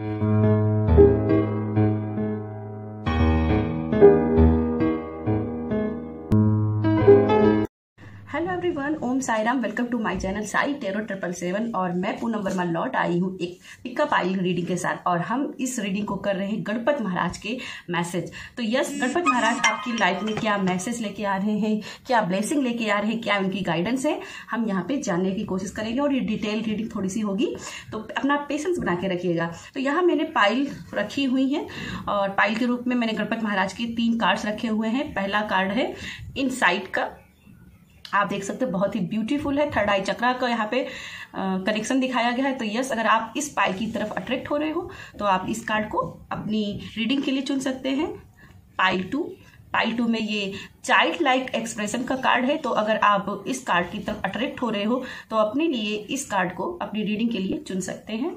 Mm-hmm. Everyone Om Sairam welcome to my channel Sai tarot triple seven और मैं पूनम वर्मा लौट आई हूँ एक पिकअप आई रीडिंग के साथ और हम इस रीडिंग को कर रहे हैं गणपत महाराज के मैसेज तो यस गणपत महाराज, आपकी लाइफ में क्या मैसेज लेके आ रहे हैं? क्या ब्लेसिंग लेके आ रहे हैं? क्या उनकी गाइडेंस है? हम यहाँ पे जानने की कोशिश करेंगे और ये डिटेल रीडिंग थोड़ी सी होगी। तो अपना पेशेंस बना के रखिएगा। तो यहाँ मैंने पाइल रखी हुई है और पाइल के रूप में मैंने गणपत महाराज के तीन कार्ड्स रखे हुए हैं। पहला कार्ड है इन का। आप देख सकते हो, बहुत ही ब्यूटीफुल है थर्ड आई चक्रा का यहाँ पे कनेक्शन दिखाया गया है। तो यस अगर आप इस पाइल की तरफ़ अट्रैक्ट हो रहे हो तो आप इस कार्ड को अपनी रीडिंग के लिए चुन सकते हैं। पाइल टू पाइल टू में ये चाइल्ड लाइक एक्सप्रेशन का कार्ड है। तो अगर आप इस कार्ड की तरफ़ अट्रैक्ट हो रहे हो तो अपने लिए इस कार्ड को अपनी रीडिंग के लिए चुन सकते हैं।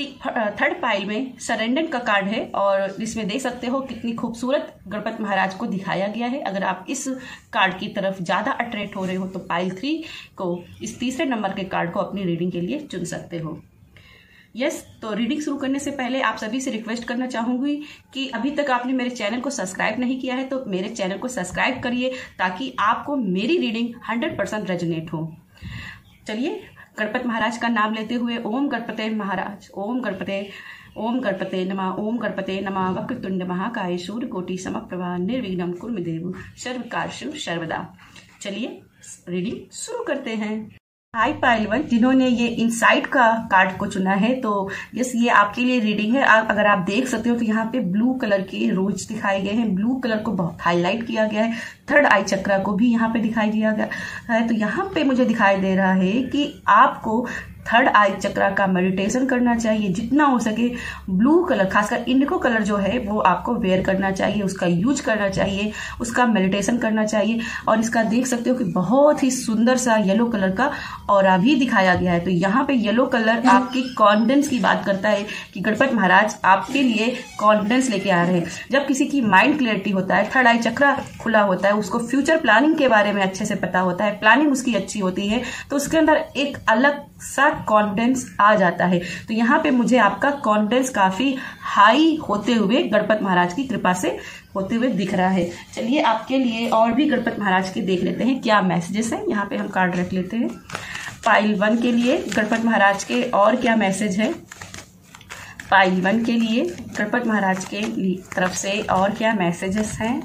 थर्ड पाइल में सरेंडन का कार्ड है और इसमें देख सकते हो कितनी खूबसूरत गणपत महाराज को दिखाया गया है। अगर आप इस कार्ड की तरफ़ ज़्यादा अट्रैक्ट हो रहे हो तो पाइल थ्री को इस तीसरे नंबर के कार्ड को अपनी रीडिंग के लिए चुन सकते हो। यस yes, तो रीडिंग शुरू करने से पहले आप सभी से रिक्वेस्ट करना चाहूँगी कि अभी तक आपने मेरे चैनल को सब्सक्राइब नहीं किया है तो मेरे चैनल को सब्सक्राइब करिए ताकि आपको मेरी रीडिंग हंड्रेड परसेंट रेजोनेट हो। चलिए गणपत महाराज का नाम लेते हुए ओम गणपते महाराज, ओम गणपते ओम गणपते नमा, ओम गणपते नमा, वक्रतुंड महाकाय सूर्य कोटि समप्रभा निर्विघ्न कुर्म देव सर्वकार सर्वदा। चलिए रीडिंग शुरू करते हैं। हाई पाइलवन जिन्होंने ये इनसाइड का कार्ड को चुना है तो यस, ये आपके लिए रीडिंग है। आप, अगर आप देख सकते हो तो यहाँ पे ब्लू कलर के रोज दिखाए गए हैं। ब्लू कलर को बहुत हाईलाइट किया गया है। थर्ड आई चक्रा को भी यहाँ पे दिखाई दिया गया है। तो यहाँ पे मुझे दिखाई दे रहा है कि आपको थर्ड आई चक्रा का मेडिटेशन करना चाहिए, जितना हो सके ब्लू कलर खासकर इंडिको कलर जो है, वो आपको वेयर करना चाहिए, उसका यूज़ करना चाहिए, उसका मेडिटेशन करना चाहिए। और इसका देख सकते हो कि बहुत ही सुंदर सा येलो कलर का और भी दिखाया गया है। तो यहाँ पे येलो कलर आपकी कॉन्फिडेंस की बात करता है कि गणपत महाराज आपके लिए कॉन्फिडेंस लेके आ रहे हैं। जब किसी की माइंड क्लियरिटी होता है थर्ड आई चक्रा खुला होता है, उसको फ्यूचर प्लानिंग के बारे में अच्छे से पता होता है प्लानिंग उसकी अच्छी होती है तो उसके अंदर एक अलग सा कॉन्फिडेंस आ जाता है। तो यहाँ पे मुझे आपका कॉन्फिडेंस काफ़ी हाई होते हुए गणपत महाराज की कृपा से होते हुए दिख रहा है। चलिए आपके लिए और भी गणपत महाराज के देख लेते हैं क्या मैसेजेस हैं। यहाँ पे हम कार्ड रख लेते हैं। पाइल वन के लिए गणपत महाराज के और क्या मैसेज है? पाइल वन के लिए गणपत महाराज के तरफ़ से और क्या मैसेजेस हैं?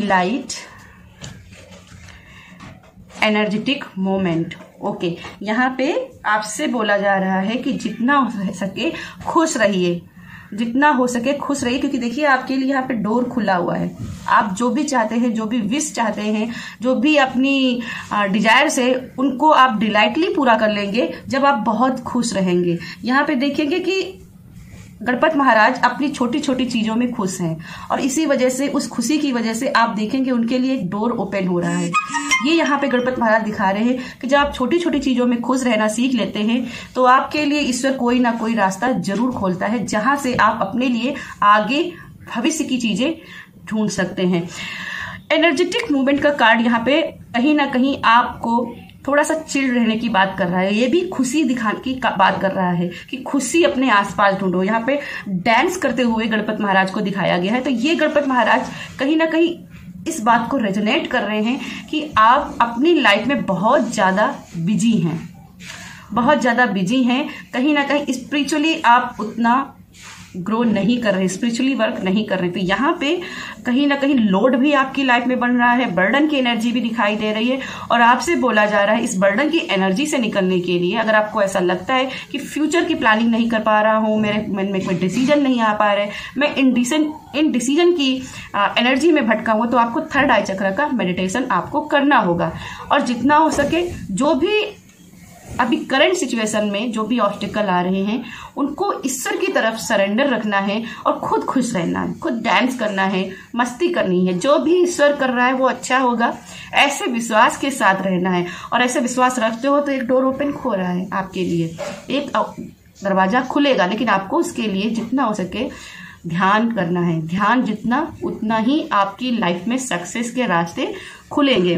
डिलाइट एनर्जेटिक मोमेंट ओके यहाँ पे आपसे बोला जा रहा है कि जितना हो सके खुश रहिए। जितना हो सके खुश रहिए, क्योंकि देखिए आपके लिए यहाँ पे डोर खुला हुआ है। आप जो भी चाहते हैं, जो भी विश चाहते हैं, जो भी अपनी डिज़ायर है उनको आप डिलाइटली पूरा कर लेंगे जब आप बहुत खुश रहेंगे। यहाँ पे देखेंगे कि गणपत महाराज अपनी छोटी छोटी चीज़ों में खुश हैं और इसी वजह से, उस खुशी की वजह से आप देखेंगे उनके लिए एक डोर ओपन हो रहा है। ये यहाँ पे गणपत महाराज दिखा रहे हैं कि जब आप छोटी छोटी चीज़ों में खुश रहना सीख लेते हैं तो आपके लिए ईश्वर कोई ना कोई रास्ता ज़रूर खोलता है, जहाँ से आप अपने लिए आगे भविष्य की चीज़ें ढूंढ सकते हैं। एनर्जेटिक मूवमेंट का कार्ड यहाँ पे कहीं ना कहीं आपको थोड़ा सा चिल रहने की बात कर रहा है, ये भी खुशी दिखाने की बात कर रहा है कि खुशी अपने आसपास ढूंढो। यहाँ पे डांस करते हुए गणपत महाराज को दिखाया गया है। तो ये गणपत महाराज कहीं ना कहीं इस बात को रेजोनेट कर रहे हैं कि आप अपनी लाइफ में बहुत ज़्यादा बिज़ी हैं। बहुत ज़्यादा बिज़ी हैं। कहीं ना कहीं स्पिरिचुअली आप उतना ग्रो नहीं कर रहे स्पिरिचुअली वर्क नहीं कर रहे। तो यहाँ पे कहीं ना कहीं लोड भी आपकी लाइफ में बन रहा है बर्डन की एनर्जी भी दिखाई दे रही है। और आपसे बोला जा रहा है, इस बर्डन की एनर्जी से निकलने के लिए अगर आपको ऐसा लगता है कि फ्यूचर की प्लानिंग नहीं कर पा रहा हूँ, मेरे मन में कोई डिसीज़न नहीं आ पा रहा है, मैं इन डिसीज़न इन डिसीज़न की एनर्जी में भटका हूँ तो आपको थर्ड आई चक्र का मेडिटेशन आपको करना होगा। और जितना हो सके, जो भी अभी करंट सिचुएशन में जो भी ऑब्स्टिकल आ रहे हैं, उनको ईश्वर की तरफ़ सरेंडर रखना है और खुद खुश रहना है, खुद डांस करना है, मस्ती करनी है। जो भी ईश्वर कर रहा है, वो अच्छा होगा। ऐसे विश्वास के साथ रहना है और ऐसे विश्वास रखते हो तो एक डोर ओपन खो रहा है आपके लिए। एक दरवाज़ा खुलेगा, लेकिन आपको उसके लिए जितना हो सके ध्यान करना है। ध्यान जितना, उतना ही आपकी लाइफ में सक्सेस के रास्ते खुलेंगे।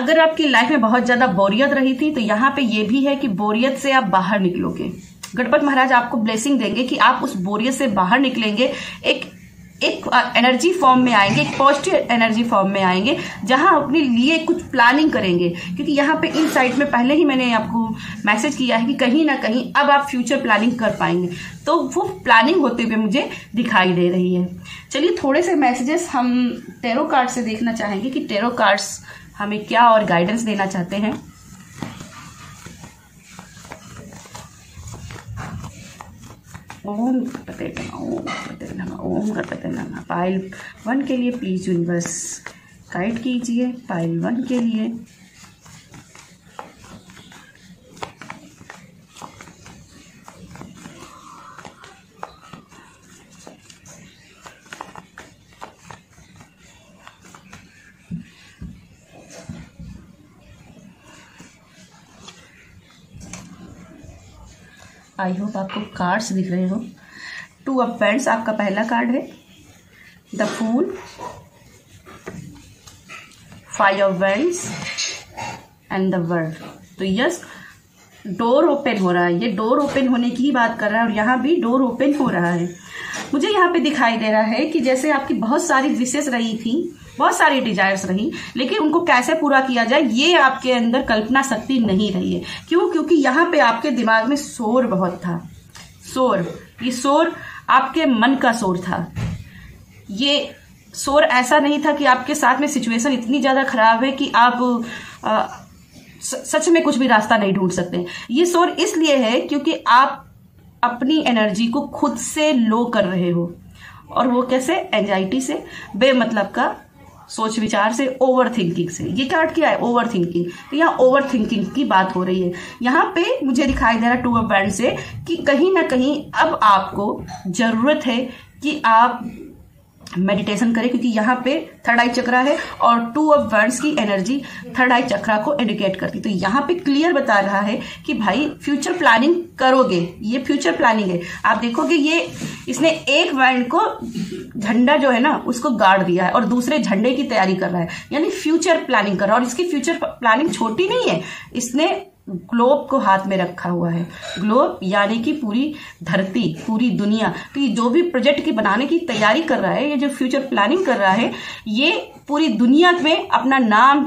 अगर आपकी लाइफ में बहुत ज़्यादा बोरियत रही थी तो यहाँ पे ये भी है कि बोरियत से आप बाहर निकलोगे। गणपत महाराज आपको ब्लेसिंग देंगे कि आप उस बोरियत से बाहर निकलेंगे। एक एक एनर्जी फॉर्म में आएँगे, एक पॉजिटिव एनर्जी फॉर्म में आएँगे, जहाँ अपने लिए कुछ प्लानिंग करेंगे। क्योंकि यहाँ पे इन साइड में पहले ही मैंने आपको मैसेज किया है कि कहीं ना कहीं अब आप फ्यूचर प्लानिंग कर पाएँगे। तो वो प्लानिंग होते हुए मुझे दिखाई दे रही है। चलिए थोड़े से मैसेजेस हम टेरो कार्ड से देखना चाहेंगे कि टेरो कार्ड्स हमें क्या और गाइडेंस देना चाहते हैं? ओम गणपति ओम करते ओम पाइल वन के लिए प्लीज़ यूनिवर्स गाइड कीजिए पाइल वन के लिए आई होप आपको कार्ड्स दिख रहे हो। टू ऑफ़ पेंट्स आपका पहला कार्ड है। The fool five of wands and the world तो यस डोर ओपन हो रहा है। ये डोर ओपन होने की ही बात कर रहा है और यहाँ भी डोर ओपन हो रहा है। मुझे यहाँ पे दिखाई दे रहा है कि जैसे आपकी बहुत सारी विशेष रही थी बहुत सारी डिजायर्स रही लेकिन उनको कैसे पूरा किया जाए ये आपके अंदर कल्पना शक्ति नहीं रही है। क्यों? क्योंकि यहाँ पे आपके दिमाग में शोर बहुत था। शोर ये शोर आपके मन का शोर था। ये शोर ऐसा नहीं था कि आपके साथ में सिचुएशन इतनी ज़्यादा खराब है कि आप आ, सच में कुछ भी रास्ता नहीं ढूंढ सकते। ये शोर इसलिए है क्योंकि आप अपनी एनर्जी को खुद से लो कर रहे हो। और वो कैसे? एंजाइटी से बेमतलब का सोच विचार से ओवर थिंकिंग से। ये क्या किया है? ओवर थिंकिंग तो यहाँ ओवर थिंकिंग की बात हो रही है। यहाँ पे मुझे दिखाई दे रहा है टू बैंड से कि कहीं ना कहीं अब आपको ज़रूरत है कि आप मेडिटेशन करें, क्योंकि यहाँ पे थर्ड आई चक्रा है और टू ऑफ़ वर्ड्स की एनर्जी थर्ड आई चक्रा को इंडिकेट करती तो यहाँ पे क्लियर बता रहा है कि भाई फ्यूचर प्लानिंग करोगे, ये फ्यूचर प्लानिंग है। आप देखोगे ये, इसने एक वर्ड को झंडा जो है ना, उसको गाड़ दिया है और दूसरे झंडे की तैयारी कर रहा है। यानी फ्यूचर प्लानिंग कर रहा है और इसकी फ्यूचर प्लानिंग छोटी नहीं है। इसने ग्लोब को हाथ में रखा हुआ है। ग्लोब यानी कि पूरी धरती, पूरी दुनिया। तो ये जो भी प्रोजेक्ट की बनाने की तैयारी कर रहा है, ये जो फ्यूचर प्लानिंग कर रहा है, ये पूरी दुनिया में अपना नाम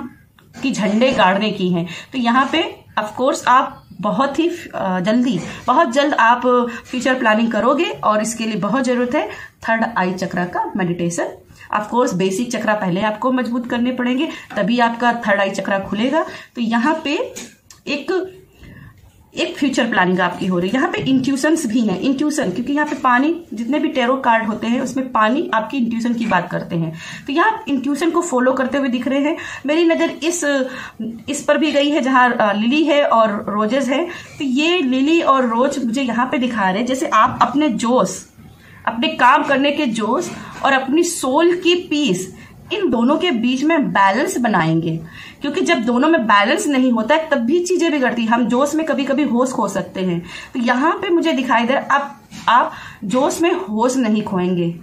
की झंडे गाड़ने की हैं। तो यहाँ पे ऑफ़ कोर्स आप बहुत ही जल्दी, बहुत जल्द आप फ्यूचर प्लानिंग करोगे और इसके लिए बहुत ज़रूरत है थर्ड आई चक्रा का meditation. Of course basic chakra पहले आपको मज़बूत करने पड़ेंगे, तभी आपका थर्ड आई चक्रा खुलेगा। तो यहाँ पे एक एक फ्यूचर प्लानिंग आपकी हो रही है। यहाँ पे इंट्यूशंस भी हैं इंट्यूशन क्योंकि यहाँ पे पानी, जितने भी टेरो कार्ड होते हैं, उसमें पानी आपकी इंट्यूशन की बात करते हैं। तो यहाँ आप इंट्यूशन को फॉलो करते हुए दिख रहे हैं। मेरी नज़र इस इस पर भी गई है, जहाँ लिली है और रोजेस है। तो ये लिली और रोज मुझे यहाँ पे दिखा रहे हैं। जैसे आप अपने जोश, अपने काम करने के जोश और अपनी सोल की पीस इन दोनों के बीच में बैलेंस बनाएँगे। क्योंकि जब दोनों में बैलेंस नहीं होता है, तब भी चीज़ें बिगड़ती हम जोश में कभी कभी होश खो सकते हैं। तो यहाँ पे मुझे दिखाई दे रहा आप आप जोश में होश नहीं खोएँगे।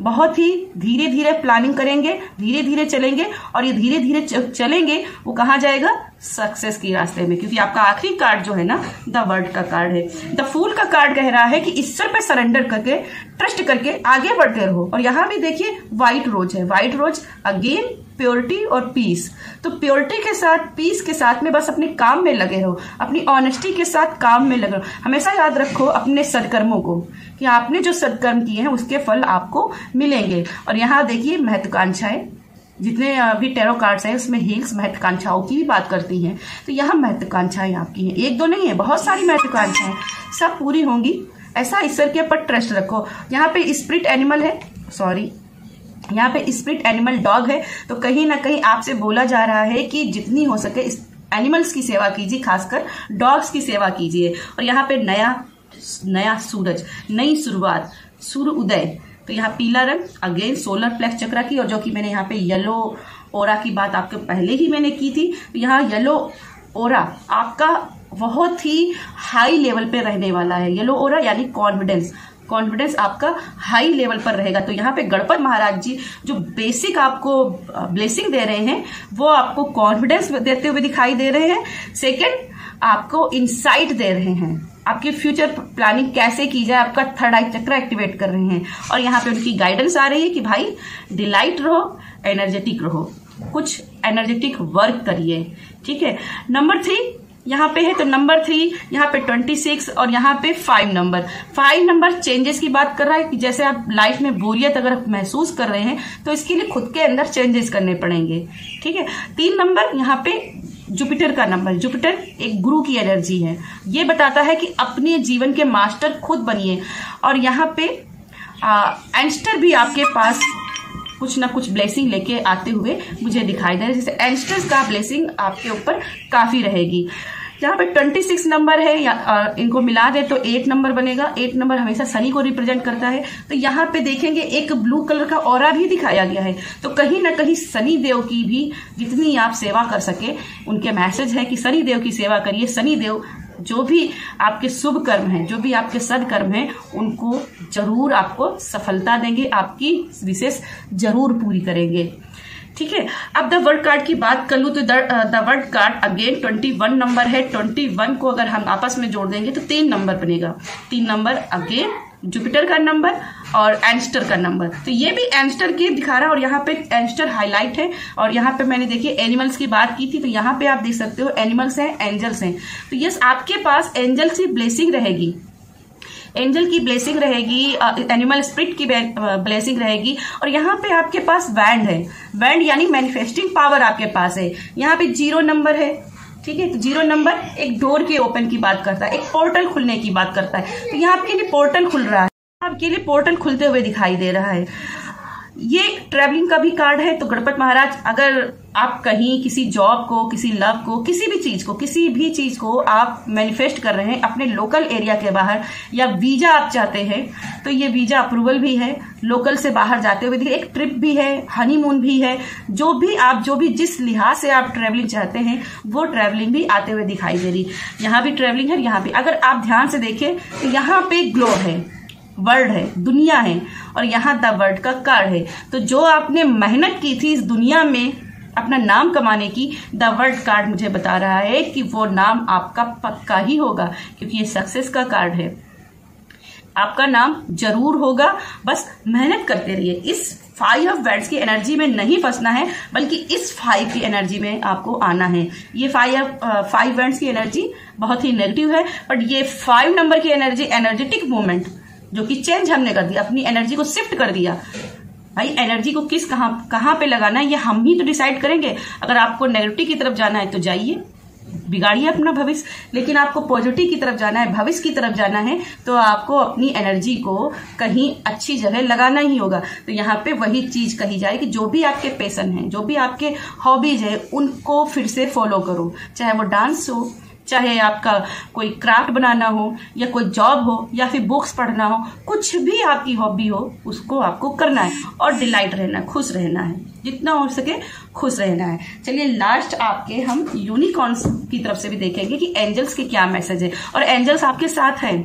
बहुत ही धीरे धीरे प्लानिंग करेंगे धीरे धीरे चलेंगे और ये धीरे धीरे चलेंगे, वो कहा जाएगा? सक्सेस की रास्ते में, क्योंकि आपका आखिरी कार्ड जो है ना द वर्ल्ड का कार्ड है। द फूल का कार्ड कह रहा है कि ईश्वर पे सरेंडर करके ट्रस्ट करके आगे बढ़ते रहो और यहाँ भी देखिए व्हाइट रोज है। व्हाइट रोज अगेन प्योरिटी और पीस तो प्योरिटी के साथ पीस के साथ में बस अपने काम में लगे रहो। अपनी ऑनेस्टी के साथ काम में लगे रहो। हमेशा याद रखो अपने सदकर्मों को, कि आपने जो सदकर्म किए हैं, उसके फल आपको मिलेंगे। और यहाँ देखिए महत्वाकांक्षाएँ। जितने भी टेरो कार्ड्स हैं, उसमें हील्स महत्वाकांक्षाओं की भी बात करती हैं। तो यहाँ महत्वाकांक्षाएँ आपकी हैं। एक दो नहीं है, बहुत सारी महत्वाकांक्षाएँ सब पूरी होंगी। ऐसा ईश्वर के ऊपर ट्रस्ट रखो। यहाँ पे स्प्रिट एनिमल है। सॉरी यहाँ पे स्प्रिट एनिमल डॉग है। तो कहीं ना कहीं आपसे बोला जा रहा है कि जितनी हो सके एनिमल्स की सेवा कीजिए, खासकर डॉग्स की सेवा कीजिए। और यहाँ पे नया नया सूरज, नई शुरुआत, सूर्य उदय। तो यहाँ पीला रंग अगेन सोलर प्लेक्स चक्रा की, और जो कि मैंने यहाँ पे येलो ओरा की बात आपके पहले ही मैंने की थी तो यहाँ येलो ओरा आपका बहुत ही हाई लेवल पे रहने वाला है। येलो ओरा यानी कॉन्फिडेंस कॉन्फिडेंस आपका हाई लेवल पर रहेगा। तो यहाँ पे गणपत महाराज जी जो बेसिक आपको ब्लेसिंग दे रहे हैं, वो आपको कॉन्फिडेंस देते हुए दिखाई दे रहे हैं। सेकेंड आपको इंसाइट दे रहे हैं। आपकी फ्यूचर प्लानिंग कैसे की जाए, आपका थर्ड आई चक्र एक्टिवेट कर रहे हैं। और यहाँ पे उनकी गाइडेंस आ रही है कि भाई डिलाइट रहो एनर्जेटिक रहो। कुछ एनर्जेटिक वर्क करिए, ठीक है? नंबर थ्री यहाँ पे है तो नंबर थ्री यहाँ पे ट्वेंटी सिक्स और यहाँ पे five number five number changes की बात कर रहा है कि जैसे आप लाइफ में बोरियत अगर महसूस कर रहे हैं तो इसके लिए खुद के अंदर चेंजेस करने पड़ेंगे, ठीक है? तीन नंबर यहाँ पे जुपिटर का नंबर जुपिटर एक गुरु की एनर्जी है। ये बताता है कि अपने जीवन के मास्टर खुद बनिए। और यहाँ पे एंस्टर भी आपके पास कुछ ना कुछ ब्लेसिंग लेके आते हुए मुझे दिखाई दे रहा है। जैसे एंस्टर्स का ब्लेसिंग आपके ऊपर काफ़ी रहेगी। यहाँ पे ट्वेंटी सिक्स नंबर है, या इनको मिला दे तो एट नंबर बनेगा। एट नंबर हमेशा सनी को रिप्रेजेंट करता है। तो यहाँ पे देखेंगे एक ब्लू कलर का और भी दिखाया गया है। तो कहीं ना कहीं सनी देव की भी जितनी आप सेवा कर सके, उनके मैसेज है कि सनी देव की सेवा करिए। सनी देव जो भी आपके शुभ कर्म हैं, जो भी आपके सदकर्म हैं, उनको ज़रूर आपको सफलता देंगे। आपकी विशेष ज़रूर पूरी करेंगे। ठीक है? अब द वर्ड कार्ड की बात कर लू तो the world card again twenty one number है। ट्वेंटी वन को अगर हम आपस में जोड़ देंगे तो तीन नंबर बनेगा। तीन नंबर अगेन जुपिटर का नंबर और एंस्टर का नंबर तो ये भी एंस्टर के दिखा रहा है और यहाँ पे एंस्टर हाईलाइट है और यहाँ पे मैंने देखिए एनिमल्स की बात की थी तो यहाँ पे आप देख सकते हो एनिमल्स हैं एंजल्स हैं। तो यस आपके पास एंजल्स की ब्लेसिंग रहेगी। एंजल की ब्लेसिंग रहेगी एनिमल स्प्रिट की ब्लेसिंग रहेगी, और यहाँ पे आपके पास वैंड है। वैंड यानी मैनिफेस्टिंग पावर आपके पास है। यहाँ पे ज़ीरो नंबर है, ठीक है? तो ज़ीरो नंबर एक डोर के ओपन की बात करता है, एक पोर्टल खुलने की बात करता है। तो यहाँ लिए पोर्टल खुल रहा है। आपके लिए पोर्टल खुलते हुए दिखाई दे रहा है। ये ट्रैवलिंग का भी कार्ड है तो गणपत महाराज, अगर आप कहीं किसी जॉब को, किसी लव को, किसी भी चीज़ को, किसी भी चीज़ को आप मैनिफेस्ट कर रहे हैं, अपने लोकल एरिया के बाहर, या वीज़ा आप चाहते हैं तो ये वीज़ा अप्रूवल भी है। लोकल से बाहर जाते हुए एक ट्रिप भी है हनीमून भी है, जो भी आप, जो भी जिस लिहाज से आप ट्रेवलिंग चाहते हैं, वो ट्रेवलिंग भी आते हुए दिखाई दे रही। यहाँ भी ट्रेवलिंग है, यहाँ भी। अगर आप ध्यान से देखें तो यहाँ पे ग्लोब है वर्ल्ड है, दुनिया है, और यहाँ द वर्ल्ड का कार्ड है। तो जो आपने मेहनत की थी इस दुनिया में अपना नाम कमाने की द वर्ल्ड कार्ड मुझे बता रहा है कि वो नाम आपका पक्का ही होगा, क्योंकि ये सक्सेस का कार्ड है। आपका नाम ज़रूर होगा। बस मेहनत करते रहिए। इस फाइव ऑफ़ वर्ड्स की एनर्जी में नहीं फंसना है, बल्कि इस फाइव की एनर्जी में आपको आना है। ये फाइव फाइव वर्ड्स की एनर्जी बहुत ही नेगेटिव है बट ये फाइव नंबर की एनर्जी एनर्जेटिक मूवमेंट जो कि चेंज हमने कर दिया, अपनी एनर्जी को शिफ्ट कर दिया भाई एनर्जी को किस कहाँ कहाँ पे लगाना है, ये हम ही तो डिसाइड करेंगे। अगर आपको नेगेटिव की तरफ़ जाना है तो जाइए। बिगाड़िए अपना भविष्य। लेकिन आपको पॉजिटिव की तरफ़ जाना है, भविष्य की तरफ़ जाना है तो आपको अपनी एनर्जी को कहीं अच्छी जगह लगाना ही होगा। तो यहाँ पे वही चीज़ कही जाए कि जो भी आपके पैसन है, जो भी आपके हॉबीज हैं, उनको फिर से फॉलो करो। चाहे वो डांस हो चाहे आपका कोई क्राफ्ट बनाना हो या कोई जॉब हो या फिर बुक्स पढ़ना हो, कुछ भी आपकी हॉबी हो, उसको आपको करना है और डिलाइट रहना है खुश रहना है। जितना हो सके खुश रहना है। चलिए लास्ट आपके हम यूनिकॉर्न्स की तरफ़ से भी देखेंगे कि एंजल्स के क्या मैसेज है। और एंजल्स आपके साथ हैं,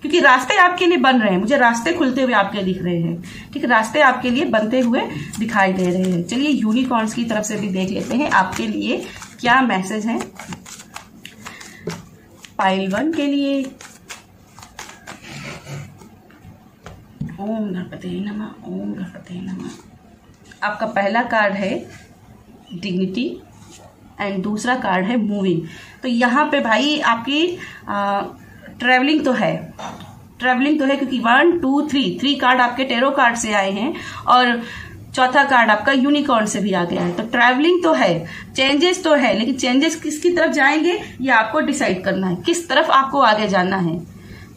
क्योंकि रास्ते आपके लिए बन रहे हैं। मुझे रास्ते खुलते हुए आपके दिख रहे हैं। ठीक है, रास्ते आपके लिए बनते हुए दिखाई दे रहे हैं। चलिए यूनिकॉर्न्स की तरफ़ से भी देख लेते हैं आपके लिए क्या मैसेज है। पाइल वन के लिए। ओम गणपति नमः, ओम गणपति नमः। आपका पहला कार्ड है डिग्निटी एंड दूसरा कार्ड है मूविंग तो यहाँ पे भाई आपकी ट्रेवलिंग तो है। ट्रेवलिंग तो है क्योंकि one two three three card आपके टेरो कार्ड से आए हैं। और चौथा कार्ड आपका यूनिकॉर्न से भी आ गया है। तो ट्रैवलिंग तो है चेंजेस तो है, लेकिन चेंजेस किसकी तरफ़ जाएँगे, ये आपको डिसाइड करना है। किस तरफ़ आपको आगे जाना है?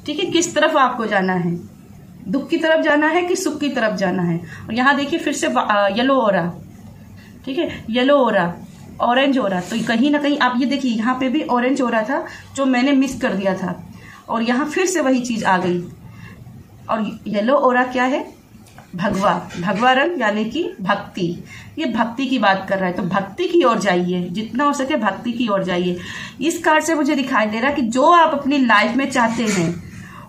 ठीक है, किस तरफ़ आपको जाना है? दुख की तरफ़ जाना है कि सुख की तरफ़ जाना है? और यहाँ देखिए फिर से येलो हो रहा। ठीक है येलो हो रहा ऑरेंज हो रहा। तो कहीं ना कहीं आप ये देखिए, यहाँ पे भी ऑरेंज हो रहा था, जो मैंने मिस कर दिया था। और यहाँ फिर से वही चीज़ आ गई। और येलो ओरा क्या है? भगवा भगवा रंग यानी कि भक्ति। ये भक्ति की बात कर रहा है तो भक्ति की ओर जाइए, जितना हो सके भक्ति की ओर जाइए। इस कार्ड से मुझे दिखाई दे रहा है कि जो आप अपनी लाइफ में चाहते हैं,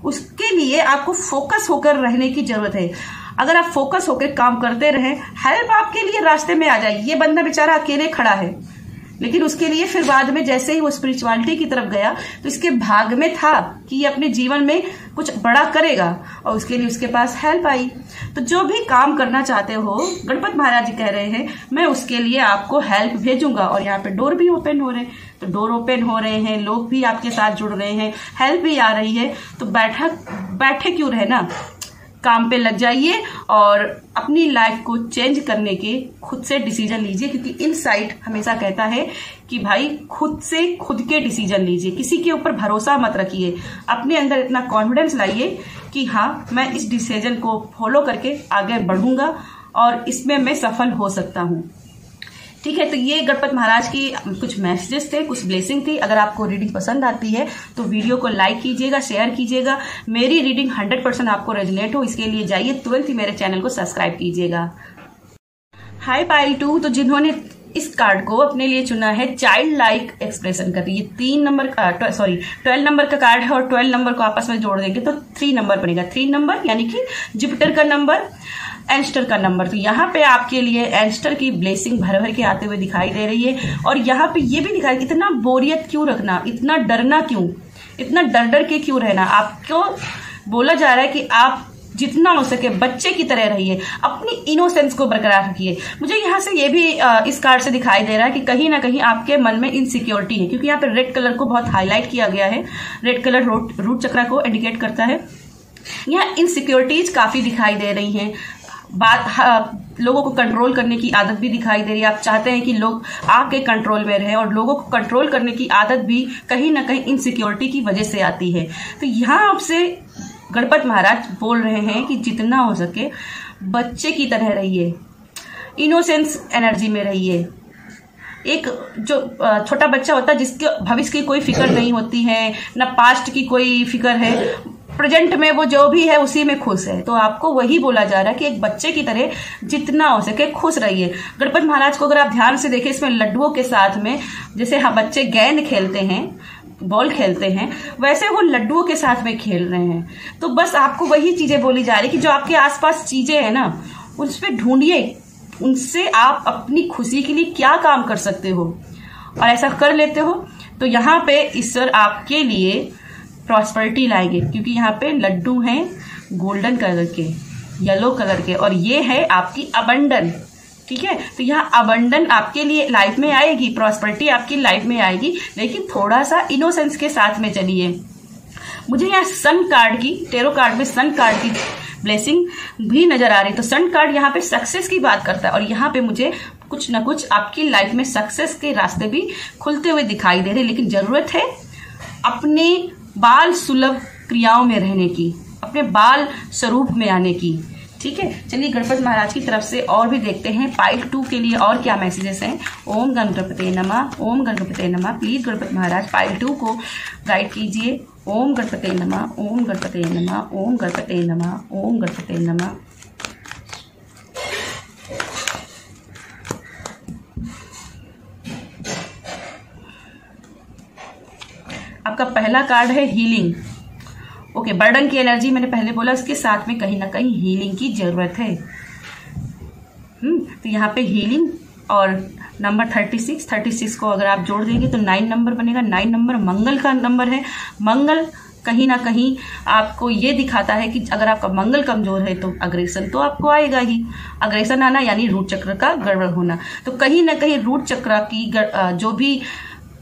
उसके लिए आपको फोकस होकर रहने की ज़रूरत है। अगर आप फोकस होकर काम करते रहे हेल्प आपके लिए रास्ते में आ जाएगी ये बंदा बेचारा अकेले खड़ा है। लेकिन उसके लिए फिर बाद में जैसे ही वो स्पिरिचुअलिटी की तरफ़ गया तो इसके भाग में था कि ये अपने जीवन में कुछ बड़ा करेगा और उसके लिए उसके पास हेल्प आई। तो जो भी काम करना चाहते हो, गणपत महाराज कह रहे हैं, मैं उसके लिए आपको हेल्प भेजूँगा। और यहाँ पे डोर भी ओपन हो रहे हैं। तो डोर ओपन हो रहे हैं, लोग भी आपके साथ जुड़ रहे हैं हेल्प भी आ रही है। तो बैठा बैठे क्यों रहना काम पे लग जाइए और अपनी लाइफ को चेंज करने के खुद से डिसीज़न लीजिए, क्योंकि इनसाइट हमेशा कहता है कि भाई, खुद से खुद के डिसीज़न लीजिए। किसी के ऊपर भरोसा मत रखिए। अपने अंदर इतना कॉन्फिडेंस लाइए कि हाँ मैं इस डिसीज़न को फॉलो करके आगे बढ़ूँगा और इसमें मैं सफल हो सकता हूँ। ठीक है तो ये गणपत महाराज की कुछ मैसेजेस थे, कुछ ब्लेसिंग थी। अगर आपको रीडिंग पसंद आती है तो वीडियो को लाइक कीजिएगा शेयर कीजिएगा। मेरी रीडिंग 100 परसेंट आपको रेजनेट हो, इसके लिए जाइए, तुरंत ही मेरे चैनल को सब्सक्राइब कीजिएगा। हाई पाइल टू तो जिन्होंने इस कार्ड को अपने लिए चुना है चाइल्ड लाइक एक्सप्रेशन कर ये तीन नंबर सॉरी ट्वेल्व नंबर का कार्ड है और ट्वेल्व नंबर को आपस में जोड़ देंगे तो थ्री नंबर बनेगा। थ्री नंबर यानी कि जुपिटर का नंबर एंस्टर का नंबर तो यहाँ पे आपके लिए एंस्टर की ब्लेसिंग भर भर के आते हुए दिखाई दे रही है। और यहाँ पे ये भी दिखाई, इतना बोरियत क्यों रखना? इतना डरना क्यों? इतना डर डर के क्यों रहना? आपको बोला जा रहा है कि आप जितना हो सके बच्चे की तरह रहिए, अपनी इनोसेंस को बरकरार रखिए। मुझे यहाँ से ये भी इस कार्ड से दिखाई दे रहा है कि कहीं ना कहीं आपके मन में इनसिक्योरिटी है, क्योंकि यहाँ पे रेड कलर को बहुत हाईलाइट किया गया है। रेड कलर रूट चक्रा को इंडिकेट करता है। यहाँ इनसिक्योरिटीज काफ़ी दिखाई दे रही हैं। बात हाँ, लोगों को कंट्रोल करने की आदत भी दिखाई दे रही है। आप चाहते हैं कि लोग आपके कंट्रोल में रहें और लोगों को कंट्रोल करने की आदत भी कहीं ना कहीं इनसिक्योरिटी की वजह से आती है। तो यहाँ आपसे गणपत महाराज बोल रहे हैं कि जितना हो सके बच्चे की तरह रहिए इनोसेंस एनर्जी में रहिए। एक जो छोटा बच्चा होता है जिसके भविष्य की कोई फ़िक्र नहीं होती है ना पास्ट की कोई फ़िक्र है प्रेजेंट में वो जो भी है, उसी में खुश है। तो आपको वही बोला जा रहा है कि एक बच्चे की तरह जितना हो सके खुश रहिए। गणपत महाराज को अगर आप ध्यान से देखें, इसमें लड्डुओं के साथ में, जैसे हाँ बच्चे गेंद खेलते हैं, बॉल खेलते हैं, वैसे वो लड्डुओं के साथ में खेल रहे हैं। तो बस आपको वही चीज़ें बोली जा रही कि जो आपके आसपास चीज़ें हैं ना, उस पर ढूंढिए। उनसे आप अपनी खुशी के लिए क्या काम कर सकते हो? और ऐसा कर लेते हो तो यहाँ पे ईश्वर आपके लिए प्रॉस्पेरिटी लाएँगे, क्योंकि यहाँ पे लड्डू हैं गोल्डन कलर के येलो कलर के, और ये है आपकी अबंडन ठीक है? तो यहाँ अबंडन आपके लिए लाइफ में आएगी प्रॉस्पर्टी आपकी लाइफ में आएगी, लेकिन थोड़ा सा इनोसेंस के साथ में चलिए। मुझे यहाँ सन कार्ड की टेरो कार्ड में सन कार्ड की ब्लेसिंग भी नज़र आ रही तो सन कार्ड यहाँ पे सक्सेस की बात करता है, और यहाँ पे मुझे कुछ ना कुछ आपकी लाइफ में सक्सेस के रास्ते भी खुलते हुए दिखाई दे रहे लेकिन ज़रूरत है अपने बाल सुलभ क्रियाओं में रहने की, अपने बाल स्वरूप में आने की। ठीक है? चलिए गणपत महाराज की तरफ़ से और भी देखते हैं। पाइल टू के लिए और क्या मैसेजेस हैं? ओम गणपते नमा, ओम गणपति नमा। Please Ganpat Maharaj pile two को गाइड कीजिए। ओम गणपति नमा, ओम गणपति नमा, ओम गणपते नमा, ओम गणपति नमा। आपका पहला कार्ड है हीलिंग ओके बर्डन की एनर्जी मैंने पहले बोला उसके साथ में कहीं ना कहीं हीलिंग की ज़रूरत है. हम्म तो यहाँ पे हीलिंग और number thirty six thirty six को अगर आप जोड़ देंगे तो नाइन नंबर बनेगा. नाइन नंबर मंगल का नंबर है. मंगल कहीं ना कहीं आपको ये दिखाता है कि अगर आपका मंगल कमज़ोर है तो अग्रेसन तो आपको आएगा ही. अग्रेसन आना यानी रूट चक्र का गड़बड़ होना. तो कहीं ना कहीं रूट चक्र की जो भी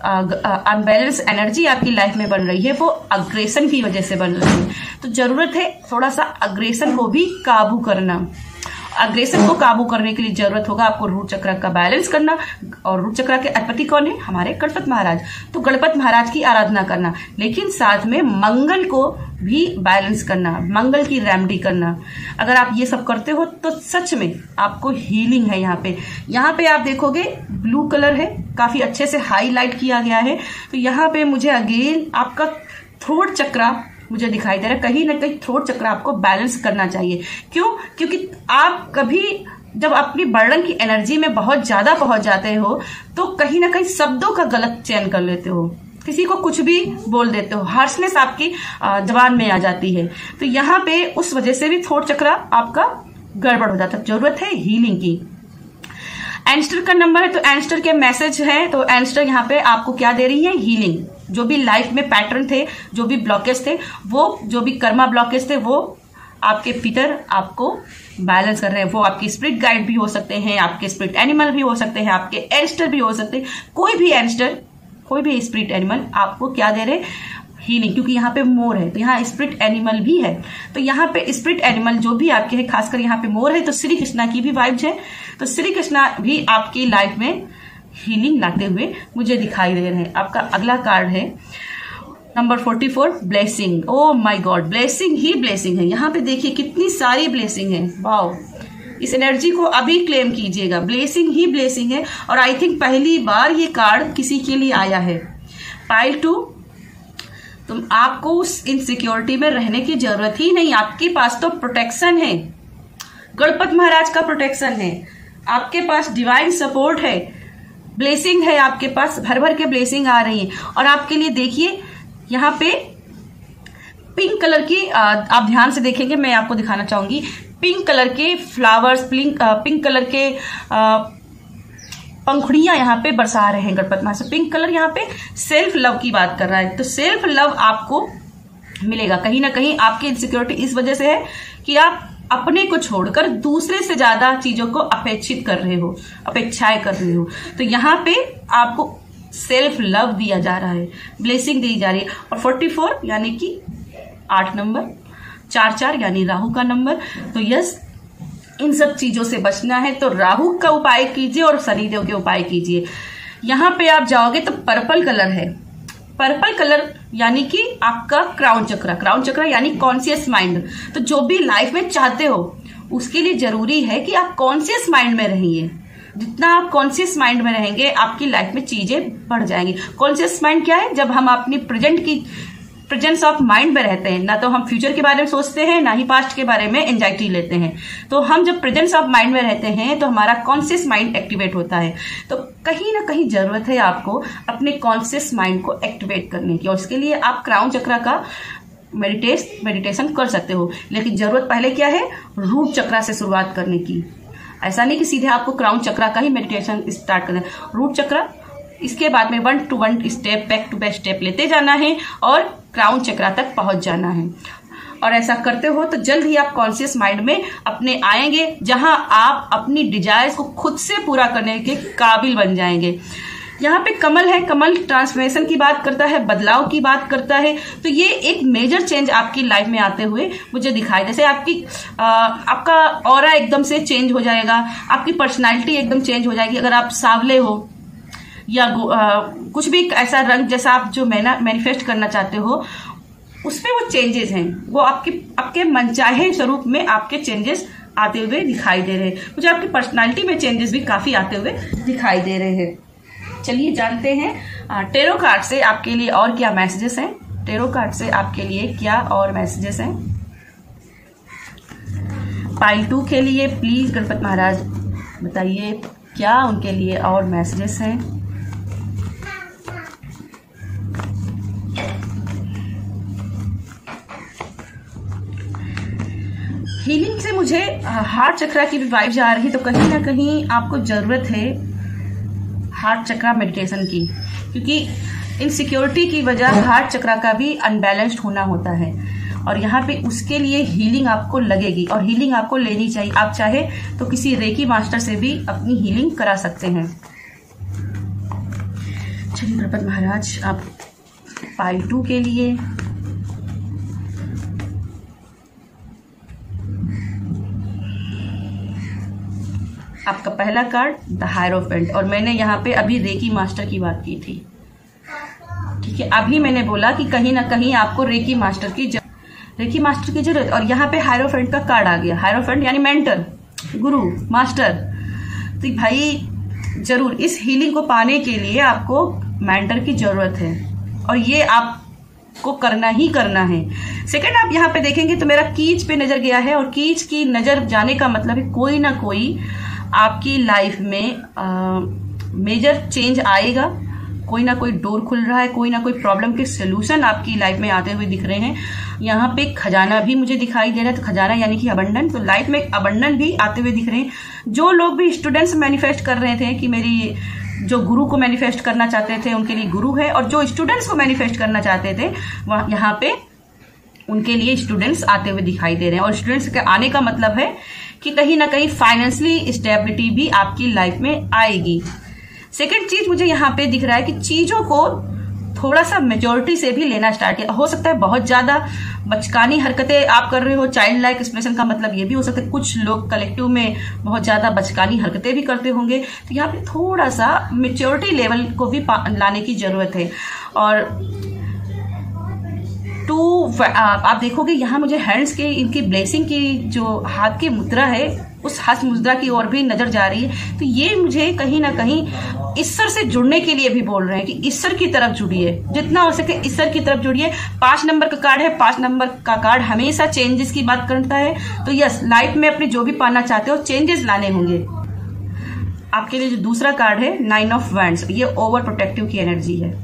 अनबैलेंस एनर्जी आपकी लाइफ में बन रही है, वो अग्रेशन की वजह से बन रही है। तो ज़रूरत है थोड़ा सा अग्रेशन को भी काबू करना। अग्रेसन को काबू करने के लिए ज़रूरत होगा आपको रूट चक्र का बैलेंस करना और रूट चक्र के अधिपति कौन है? हमारे गणपत महाराज। तो गणपत महाराज की आराधना करना, लेकिन साथ में मंगल को भी बैलेंस करना, मंगल की रेमेडी करना। अगर आप ये सब करते हो तो सच में आपको हीलिंग है यहाँ पे। यहाँ पे आप देखोगे ब्लू कलर है, काफ़ी अच्छे से हाईलाइट किया गया है। तो यहाँ पे मुझे अगेन आपका थ्रोट चक्रा मुझे दिखाई दे रहा है। कहीं ना कहीं थ्रोट चक्र आपको बैलेंस करना चाहिए। क्यों? क्योंकि आप कभी जब अपनी बर्डन की एनर्जी में बहुत ज़्यादा पहुँच जाते हो तो कहीं ना कहीं शब्दों का गलत चयन कर लेते हो। किसी को कुछ भी बोल देते हो। हार्शनेस आपकी जबान में आ जाती है। तो यहाँ पे उस वजह से भी थोट चक्रा आपका गड़बड़ हो जाता है। ज़रूरत है हीलिंग की। एंस्टर का नंबर है तो एंस्टर के मैसेज है तो एंस्टर यहाँ पे आपको क्या दे रही है? हीलिंग जो भी लाइफ में पैटर्न थे, जो भी ब्लॉकेज थे, वो, जो भी कर्मा ब्लॉकेज थे, वो आपके पितर आपको बैलेंस कर रहे हैं। वो आपकी स्प्रिट गाइड भी हो सकते हैं, आपके स्प्रिट एनिमल भी हो सकते हैं, आपके एंस्टर भी हो सकते हैं। कोई भी एंस्टर कोई भी स्प्रिट एनिमल आपको क्या दे रहे हीलिंग क्योंकि यहाँ पे मोर है तो यहाँ स्प्रिट एनिमल भी है। तो यहाँ पे स्प्रिट एनिमल जो भी आपके है, खासकर यहाँ पे मोर है तो श्री कृष्णा की भी वाइब्स है। तो श्री कृष्णा भी आपकी लाइफ में हीलिंग लाते हुए मुझे दिखाई दे रहे हैं। आपका अगला कार्ड है number forty four blessing oh my god blessing he blessing है। यहाँ पे देखिए कितनी सारी ब्लेसिंग है। वाओ इस एनर्जी को अभी क्लेम कीजिएगा। ब्लेसिंग ही ब्लेसिंग है। और आई थिंक पहली बार ये कार्ड किसी के लिए आया है। पाइल टू तुम आपको उस इनसिक्योरिटी में रहने की ज़रूरत ही नहीं। आपके पास तो प्रोटेक्शन है। गणपत महाराज का प्रोटेक्शन है। आपके पास डिवाइन सपोर्ट है। ब्लेसिंग है आपके पास। भर भर के ब्लेसिंग आ रही है। और आपके लिए देखिए, यहाँ पे पिंक कलर की आप ध्यान से देखेंगे, मैं आपको दिखाना चाहूँगी। पिंक कलर के फ्लावर्स पिंक पिंक कलर के पंखुड़ियाँ यहाँ पे बरसा रहे हैं, गणपत महाराज पिंक कलर यहाँ पे सेल्फ लव की बात कर रहा है। तो सेल्फ लव आपको मिलेगा। कहीं ना कहीं आपकी इनसिक्योरिटी इस वजह से है कि आप अपने को छोड़कर दूसरे से ज़्यादा चीज़ों को अपेक्षित कर रहे हो, अपेक्षाएँ कर रहे हो। तो यहाँ पे आपको सेल्फ लव दिया जा रहा है ब्लेसिंग दी जा रही है। और फोर्टी फोर यानी कि आठ नंबर, चार चार, यानी राहु का नंबर। तो यस इन सब चीज़ों से बचना है तो राहु का उपाय कीजिए और शनिदेव के उपाय कीजिए। यहाँ पे आप जाओगे तो पर्पल कलर है। पर्पल कलर यानी कि आपका क्राउन चक्र। क्राउन चक्र यानी कॉन्सियस माइंड। तो जो भी लाइफ में चाहते हो, उसके लिए ज़रूरी है कि आप कॉन्सियस माइंड में रहिए। जितना आप कॉन्सियस माइंड में रहेंगे, आपकी लाइफ में चीज़ें बढ़ जाएँगी। कॉन्सियस माइंड क्या है? जब हम अपनी प्रेजेंट की प्रेजेंस ऑफ़ माइंड में रहते हैं। ना तो हम फ्यूचर के बारे में सोचते हैं, ना ही पास्ट के बारे में एंजाइटी लेते हैं। तो हम जब प्रेजेंस ऑफ़ माइंड में रहते हैं तो हमारा कॉन्सियस माइंड एक्टिवेट होता है। तो कहीं ना कहीं ज़रूरत है आपको अपने कॉन्सियस माइंड को एक्टिवेट करने की। और इसके लिए आप क्राउन चक्र का मेडिटेस मेडिटेशन कर सकते हो। लेकिन ज़रूरत पहले क्या है? रूट चक्रा से शुरुआत करने की। ऐसा नहीं कि सीधे आपको क्राउन चक्रा का ही मेडिटेशन स्टार्ट करना है। रूट चक्रा इसके बाद में one two one step back two back step लेते जाना है। और क्राउन चक्रा तक पहुँच जाना है। और ऐसा करते हो तो जल्द ही आप कॉन्शियस माइंड में अपने आएँगे जहाँ आप अपनी डिजायर्स को खुद से पूरा करने के काबिल बन जाएँगे। यहाँ पे कमल है कमल ट्रांसफॉर्मेशन की बात करता है बदलाव की बात करता है। तो ये एक मेजर चेंज आपकी लाइफ में आते हुए मुझे दिखाई। जैसे आपकी आ, आपका और एकदम से चेंज हो जाएगा आपकी पर्सनैलिटी एकदम चेंज हो जाएगी। अगर आप सावले हो या आ, कुछ भी ऐसा रंग जैसा आप जो मैना मैनिफेस्ट करना चाहते हो उसमें वो चेंजेस हैं। वो आपके आपके मनचाहे स्वरूप में आपके चेंजेस आते हुए दिखाई दे रहे हैं। मुझे आपकी पर्सनालिटी में चेंजेस भी काफ़ी आते हुए दिखाई दे रहे हैं। चलिए जानते हैं टेरो कार्ड से आपके लिए और क्या मैसेजेस हैं? टेरो कार्ड से आपके लिए क्या और मैसेजेस हैं? पाइल टू के लिए प्लीज़ गणपत महाराज बताइए क्या उनके लिए और मैसेजेस हैं? हीलिंग से मुझे हार्ट चक्रा की भी वाइब जा रही है तो कहीं ना कहीं आपको ज़रूरत है हार्ट चक्रा मेडिटेशन की, क्योंकि इनसिक्योरिटी की वजह हार्ट चक्रा का भी अनबैलेंस्ड होना होता है। और यहाँ पे उसके लिए हीलिंग आपको लगेगी, और हीलिंग आपको लेनी चाहिए। आप चाहे तो किसी रेकी मास्टर से भी अपनी हीलिंग करा सकते हैं। चलिए गणपत महाराज, आप पाई टू के लिए आपका पहला कार्ड द हायरोफेंट और मैंने यहाँ पे अभी रेकी मास्टर की बात की थी। ठीक है, अभी मैंने बोला कि कहीं ना कहीं आपको रेकी मास्टर की रेकी मास्टर की ज़रूरत, और यहाँ पे हायरोफेंट का कार्ड आ गया। हायरोफेंट यानी मेंटर गुरु मास्टर तो भाई, ज़रूर, इस हीलिंग को पाने के लिए आपको मेंटर की ज़रूरत है, और ये आपको करना ही करना है। सेकंड आप यहाँ पे देखेंगे तो मेरा कीच पे नज़र गया है, और कीच की नज़र जाने का मतलब है कोई ना कोई आपकी लाइफ में मेजर चेंज आएगा। कोई ना कोई डोर खुल रहा है, कोई ना कोई प्रॉब्लम के सोल्यूशन आपकी लाइफ में आते हुए दिख रहे हैं। यहाँ पे खजाना भी मुझे दिखाई दे रहा है तो खजाना यानी कि अबंडन तो लाइफ में अबंडन भी आते हुए दिख रहे हैं। जो लोग भी स्टूडेंट्स मैनिफेस्ट कर रहे थे कि मेरी, जो गुरु को मैनिफेस्ट करना चाहते थे, उनके लिए गुरु है, और जो स्टूडेंट्स को मैनिफेस्ट करना चाहते थे, वह, यहाँ पे उनके लिए स्टूडेंट्स आते हुए दिखाई दे रहे हैं। और स्टूडेंट्स के आने का मतलब है कि कहीं ना कहीं फाइनेंशियली स्टेबिलिटी भी आपकी लाइफ में आएगी। सेकेंड चीज़ मुझे यहाँ पे दिख रहा है कि चीज़ों को थोड़ा सा मेजोरिटी से भी लेना स्टार्ट किया। हो सकता है बहुत ज़्यादा बचकानी हरकतें आप कर रहे हो चाइल्ड लाइक एक्सप्रेशन का मतलब ये भी हो सकता है, कुछ लोग कलेक्टिव में बहुत ज़्यादा बचकानी हरकतें भी करते होंगे। तो यहाँ पे थोड़ा सा मेच्योरिटी लेवल को भी लाने की ज़रूरत है। और टू आप देखोगे यहाँ मुझे हैंड्स के, इनकी ब्लेसिंग की जो हाथ की मुद्रा है, उस हाथ मुद्रा की ओर भी नज़र जा रही है। तो ये मुझे कहीं ना कहीं ईश्वर से जुड़ने के लिए भी बोल रहे हैं कि ईश्वर की तरफ़ जुड़िए। जितना हो सके ईश्वर की तरफ़ जुड़िए। पाँच नंबर का कार्ड है, पाँच नंबर का कार्ड हमेशा चेंजेस की बात करता है। तो यस लाइफ में अपने जो भी पाना चाहते हो चेंजेस लाने होंगे। आपके लिए जो दूसरा कार्ड है नाइन ऑफ़ वैंड ये ओवर प्रोटेक्टिव की एनर्जी है।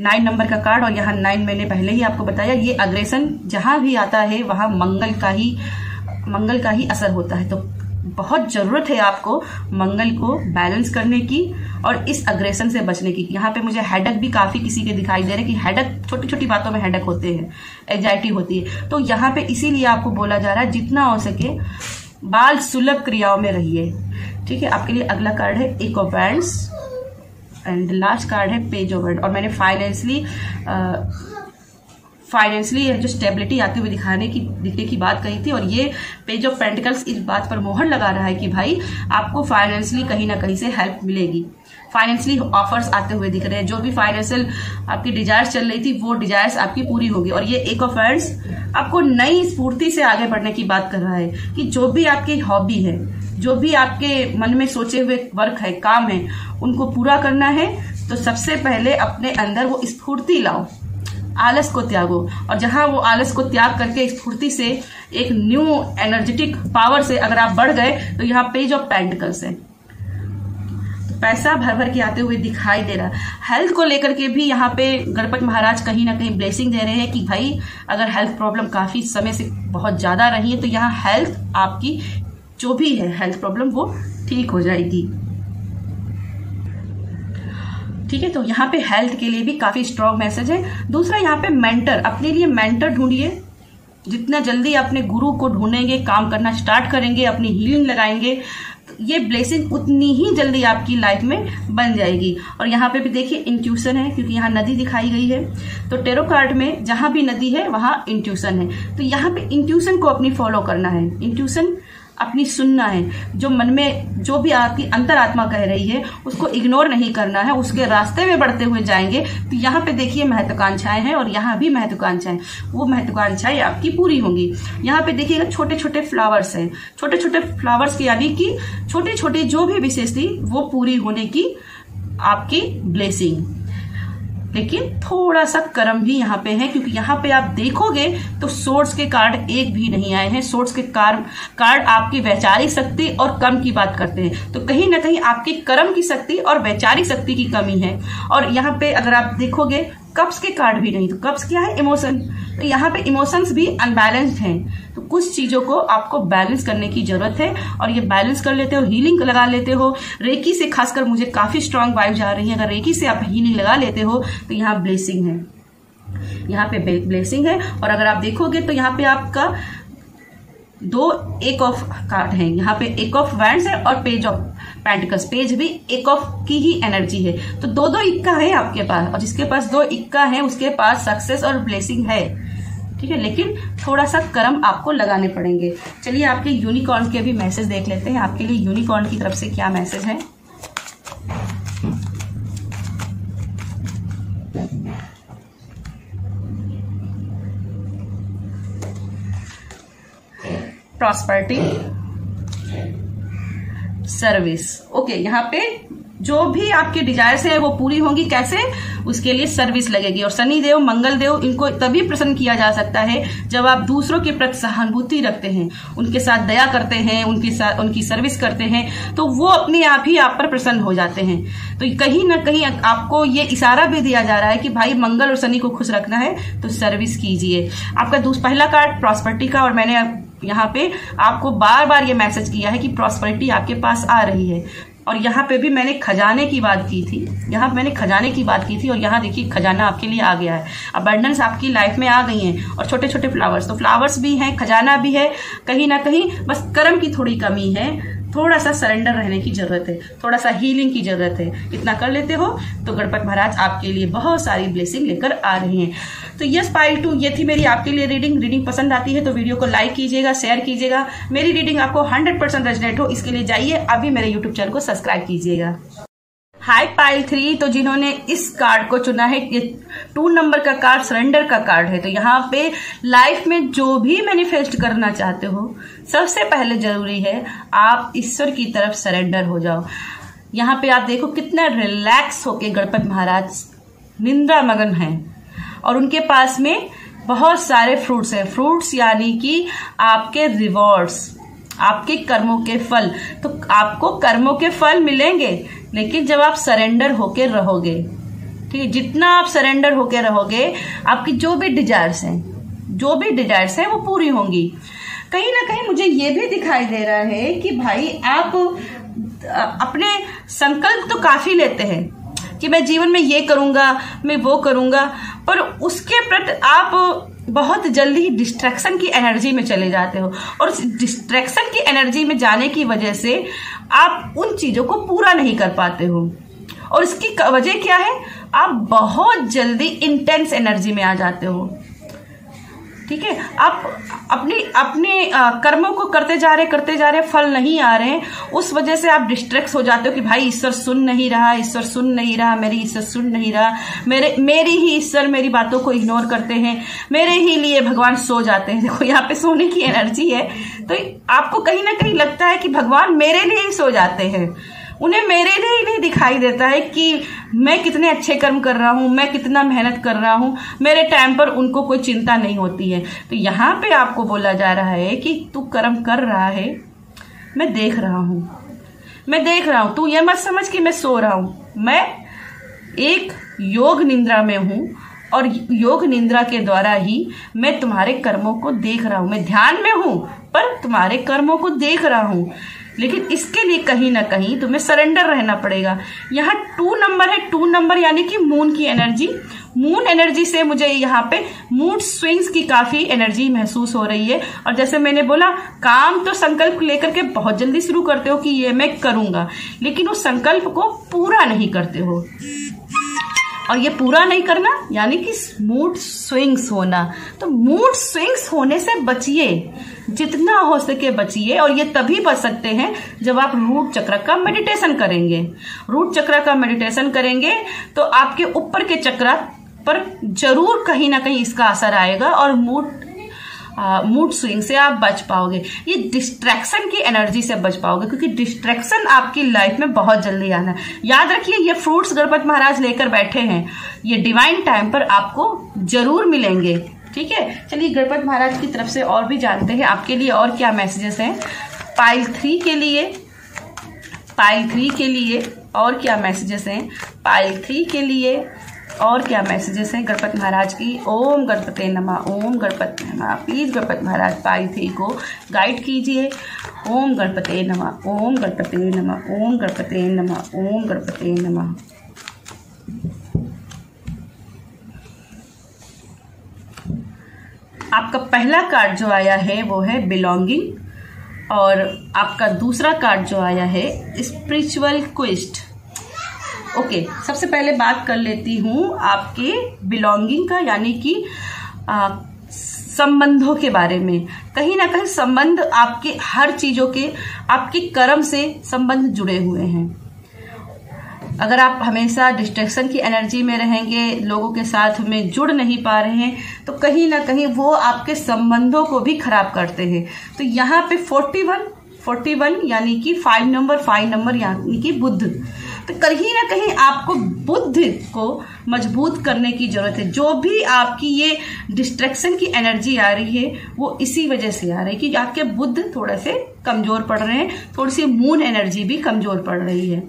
नाइन नंबर का कार्ड और यहाँ नाइन मैंने पहले ही आपको बताया, ये अग्रेशन जहाँ भी आता है, वहाँ मंगल का ही, मंगल का ही असर होता है। तो बहुत ज़रूरत है आपको मंगल को बैलेंस करने की और इस अग्रेशन से बचने की। यहाँ पे मुझे हेडक भी काफ़ी किसी के दिखाई दे रहे कि हेडक छोटी छोटी बातों में हेडक होते हैं एग्जाइटी होती है। तो यहाँ पे इसीलिए आपको बोला जा रहा है, जितना हो सके बाल सुलभ क्रियाओं में रहिए। ठीक है, आपके लिए अगला कार्ड है ऑफ़ एंड लास्ट कार्ड है पेज ओवर और मैंने फाइनेंशली फाइनेंशियली जो स्टेबिलिटी आती हुई दिखाने की, दिखने की बात कही थी और ये पेज ऑफ़ पेंटिकल्स इस बात पर मोहर लगा रहा है कि भाई आपको फाइनेंशियली कहीं ना कहीं से हेल्प मिलेगी। फाइनेंशियली ऑफर्स आते हुए दिख रहे हैं। जो भी फाइनेंशियल आपकी डिजायर्स चल रही थी, वो डिजायर्स आपकी पूरी होगी। और ये एक ऑफ़ आपको नई स्फूर्ति से आगे बढ़ने की बात कर रहा है कि जो भी आपकी हॉबी है जो भी आपके मन में सोचे हुए वर्क है, काम है, उनको पूरा करना है तो सबसे पहले अपने अंदर वो स्फूर्ति लाओ, आलस को त्यागो। और जहाँ वो आलस को त्याग करके स्फूर्ति से एक न्यू एनर्जेटिक पावर से अगर आप बढ़ गए तो यहाँ पेज ऑफ़ पेंटिकल्स है। तो पैसा भर भर के आते हुए दिखाई दे रहा। हेल्थ को लेकर के भी यहाँ पे गणपत महाराज कहीं ना कहीं ब्लेसिंग दे रहे हैं कि भाई, अगर हेल्थ प्रॉब्लम काफ़ी समय से बहुत ज़्यादा रही है तो यहाँ हेल्थ आपकी जो भी है हेल्थ प्रॉब्लम वो ठीक हो जाएगी। ठीक है तो यहाँ पे हेल्थ के लिए भी काफ़ी स्ट्रॉन्ग मैसेज है। दूसरा, यहाँ पे मेंटर अपने लिए मेंटर ढूंढिए। जितना जल्दी अपने गुरु को ढूंढेंगे, काम करना स्टार्ट करेंगे, अपनी हीलिंग लगाएँगे, ये ब्लेसिंग उतनी ही जल्दी आपकी लाइफ में बन जाएगी। और यहाँ पे भी देखिए इंट्यूशन है, क्योंकि यहाँ नदी दिखाई गई है। तो टेरो कार्ड में जहाँ भी नदी है, वहाँ इंट्यूशन है। तो यहाँ पे इंट्यूशन को अपनी फॉलो करना है। इंट्यूशन अपनी सुनना है। जो मन में जो भी आपकी अंतरात्मा कह रही है, उसको इग्नोर नहीं करना है। उसके रास्ते में बढ़ते हुए जाएँगे तो यहाँ पे देखिए महत्वाकांक्षाएँ हैं और यहाँ भी महत्वाकांक्षाएँ वो महत्वाकांक्षाएँ आपकी पूरी होंगी। यहाँ पे देखिएगा छोटे छोटे फ्लावर्स हैं। छोटे छोटे फ्लावर्स की यानी कि छोटी छोटी जो भी विशेष थी वो पूरी होने की आपकी ब्लेसिंग लेकिन थोड़ा सा कर्म भी यहाँ पे है, क्योंकि यहाँ पे आप देखोगे तो सोर्स के कार्ड एक भी नहीं आए हैं। सोर्स के कार्ड कार्ड आपकी वैचारिक शक्ति और कर्म की बात करते हैं। तो कहीं ना कहीं आपके कर्म की शक्ति और वैचारिक शक्ति की कमी है। और यहाँ पे अगर आप देखोगे कप्स के कार्ड भी नहीं तो कप्स क्या है? इमोशन तो यहाँ पे इमोशंस भी अनबैलेंस्ड हैं. तो कुछ चीज़ों को आपको बैलेंस करने की ज़रूरत है और ये बैलेंस कर लेते हो हीलिंग लगा लेते हो. रेकी से खासकर मुझे काफ़ी स्ट्रांग वाइव जा रही है. अगर रेकी से आप हीलिंग लगा लेते हो तो यहाँ ब्लेसिंग है. यहाँ पे ब्लेसिंग है. और अगर आप देखोगे तो यहाँ पे आपका दो एक ऑफ़ कार्ड है. यहाँ पे एक ऑफ़ वैंड है और पेज ऑफ़ पेंटिकल्स पेज भी एक ऑफ़ की ही एनर्जी है। तो दो दो इक्का है आपके पास और जिसके पास दो इक्का है, उसके पास सक्सेस और ब्लेसिंग है। ठीक है? लेकिन थोड़ा सा कर्म आपको लगाने पड़ेंगे। चलिए आपके यूनिकॉर्न के भी मैसेज देख लेते हैं। आपके लिए यूनिकॉर्न की तरफ़ से क्या मैसेज है? प्रॉस्पर्टी सर्विस ओके यहाँ पे जो भी आपके डिजायर्स है, वो पूरी होंगी कैसे? उसके लिए सर्विस लगेगी। और शनि देव मंगल देव इनको तभी प्रसन्न किया जा सकता है जब आप दूसरों के प्रति सहानुभूति रखते हैं, उनके साथ दया करते हैं, उनके साथ उनकी सर्विस करते हैं तो वो अपने आप ही आप पर प्रसन्न हो जाते हैं। तो कहीं ना कहीं आपको ये इशारा भी दिया जा रहा है कि भाई, मंगल और शनि को खुश रखना है तो सर्विस कीजिए। आपका पहला कार्ड प्रॉस्पर्टी का, और मैंने यहाँ पे आपको बार बार ये मैसेज किया है कि प्रॉस्पेरिटी आपके पास आ रही है। और यहाँ पे भी मैंने खजाने की बात की थी। यहाँ मैंने खजाने की बात की थी और यहाँ देखिए खजाना आपके लिए आ गया है। अबंडेंस आपकी लाइफ में आ गई हैं और छोटे छोटे फ्लावर्स तो फ्लावर्स भी हैं, खजाना भी है। कहीं ना कहीं बस कर्म की थोड़ी कमी है। थोड़ा सा सरेंडर रहने की ज़रूरत है। थोड़ा सा हीलिंग की ज़रूरत है। इतना कर लेते हो तो गणपत महाराज आपके लिए बहुत सारी ब्लेसिंग लेकर आ रही हैं। तो यस पाइल टू ये थी मेरी आपके लिए रीडिंग रीडिंग पसंद आती है तो वीडियो को लाइक कीजिएगा शेयर कीजिएगा. मेरी रीडिंग आपको हंड्रेड परसेंट रेजनेट हो, इसके लिए जाइए, अभी मेरे यूट्यूब चैनल को सब्सक्राइब कीजिएगा. हाई पाइल थ्री तो जिन्होंने इस कार्ड को चुना है, ये टू नंबर का कार्ड सरेंडर का कार्ड है तो यहाँ पे लाइफ में जो भी मैनिफेस्ट करना चाहते हो, सबसे पहले ज़रूरी है, आप ईश्वर की तरफ़ सरेंडर हो जाओ. यहाँ पे आप देखो कितना रिलैक्स होके गणपत महाराज निंद्रा मगन है. और उनके पास में बहुत सारे फ्रूट्स हैं। फ्रूट्स यानी कि आपके रिवॉर्ड्स आपके कर्मों के फल। तो आपको कर्मों के फल मिलेंगे, लेकिन जब आप सरेंडर होके रहोगे, ठीक है, जितना आप सरेंडर होके रहोगे, आपकी जो भी डिजायर्स हैं, जो भी डिजायर्स हैं, वो पूरी होंगी। कहीं ना कहीं मुझे ये भी दिखाई दे रहा है कि भाई आप अपने संकल्प तो काफ़ी लेते हैं कि मैं जीवन में ये करूँगा, मैं वो करूँगा। पर उसके प्रति आप बहुत जल्दी डिस्ट्रैक्शन की एनर्जी में चले जाते हो। और डिस्ट्रैक्शन की एनर्जी में जाने की वजह से आप उन चीज़ों को पूरा नहीं कर पाते हो। और इसकी वजह क्या है? आप बहुत जल्दी इंटेंस एनर्जी में आ जाते हो। ठीक है? आप अपने अपने कर्मों को करते जा रहे, करते जा रहे, फल नहीं आ रहे हैं उस वजह से आप डिस्ट्रैक्ट हो जाते हो कि भाई ईश्वर सुन नहीं रहा, ईश्वर सुन नहीं रहा, मेरी ईश्वर सुन नहीं रहा। मेरे, मेरी ही ईश्वर मेरी बातों को इग्नोर करते हैं। मेरे ही लिए भगवान सो जाते हैं। देखो, यहाँ पे सोने की एनर्जी है। तो आपको कहीं ना कहीं लगता है कि भगवान मेरे लिए ही सो जाते हैं। उन्हें मेरे लिए ही नहीं दिखाई देता है कि मैं कितने अच्छे कर्म कर रहा हूँ, मैं कितना मेहनत कर रहा हूँ, मेरे टाइम पर उनको कोई चिंता नहीं होती है। तो यहाँ पे आपको बोला जा रहा है कि तू कर्म कर रहा है, मैं देख रहा हूँ। मैं देख रहा हूँ, तू ये मत समझ कि मैं सो रहा हूँ। मैं एक योग निंद्रा में हूँ और योग निंद्रा के द्वारा ही मैं तुम्हारे कर्मों को देख रहा हूँ। मैं ध्यान में हूँ, पर तुम्हारे कर्मों को देख रहा हूँ। लेकिन इसके लिए कहीं ना कहीं तुम्हें सरेंडर रहना पड़ेगा। यहाँ टू नंबर है टू नंबर यानी कि मून की एनर्जी मून एनर्जी से मुझे यहाँ पे मूड स्विंग्स की काफ़ी एनर्जी महसूस हो रही है। और जैसे मैंने बोला, काम तो संकल्प लेकर के बहुत जल्दी शुरू करते हो कि ये मैं करूँगा, लेकिन उस संकल्प को पूरा नहीं करते हो। और ये पूरा नहीं करना, यानी कि मूड स्विंग्स होना। तो मूड स्विंग्स होने से बचिए, जितना हो सके बचिए, और ये तभी बच सकते हैं जब आप रूट चक्र का मेडिटेशन करेंगे। रूट चक्र का मेडिटेशन करेंगे तो आपके ऊपर के चक्र पर ज़रूर कहीं ना कहीं इसका असर आएगा, और मूड मूड स्विंग से आप बच पाओगे। ये डिस्ट्रैक्शन की एनर्जी से बच पाओगे, क्योंकि डिस्ट्रैक्शन आपकी लाइफ में बहुत जल्दी आना है। याद रखिए, ये फ्रूट्स गणपत महाराज लेकर बैठे हैं। ये डिवाइन टाइम पर आपको ज़रूर मिलेंगे। ठीक है? चलिए, गणपत महाराज की तरफ़ से और भी जानते हैं। आपके लिए और क्या मैसेजेस हैं? पाइल थ्री के लिए पाइल थ्री के लिए और क्या मैसेजेस हैं? पाइल थ्री के लिए और क्या मैसेजेस हैं? गणपत महाराज की। ओम गणपते नमा, ओम गणपत नमा। प्लीज़ गणपत महाराज पाई थी को गाइड कीजिए। ओम गणपते नमा, ओम गणपते नमा, ओम गणपते नमा, ओम गणपते नमा। आपका पहला कार्ड जो आया है वो है बिलोंगिंग और आपका दूसरा कार्ड जो आया है स्पिरिचुअल क्विस्ट ओके, सबसे पहले बात कर लेती हूँ आपके बिलोंगिंग का, यानी कि संबंधों के बारे में। कहीं ना कहीं संबंध आपके, हर चीज़ों के, आपके कर्म से संबंध जुड़े हुए हैं। अगर आप हमेशा डिस्ट्रेक्शन की एनर्जी में रहेंगे, लोगों के साथ में जुड़ नहीं पा रहे हैं तो कहीं ना कहीं वो आपके संबंधों को भी खराब करते हैं। तो यहाँ पे 41 41 यानी कि फाइव नंबर फाइव नंबर यानी कि बुद्ध। तो कहीं ना कहीं आपको बुद्ध को मज़बूत करने की ज़रूरत है। जो भी आपकी ये डिस्ट्रेक्शन की एनर्जी आ रही है, वो इसी वजह से आ रही है कि आपके बुद्ध थोड़े से कमज़ोर पड़ रहे हैं, थोड़ी सी मून एनर्जी भी कमज़ोर पड़ रही है।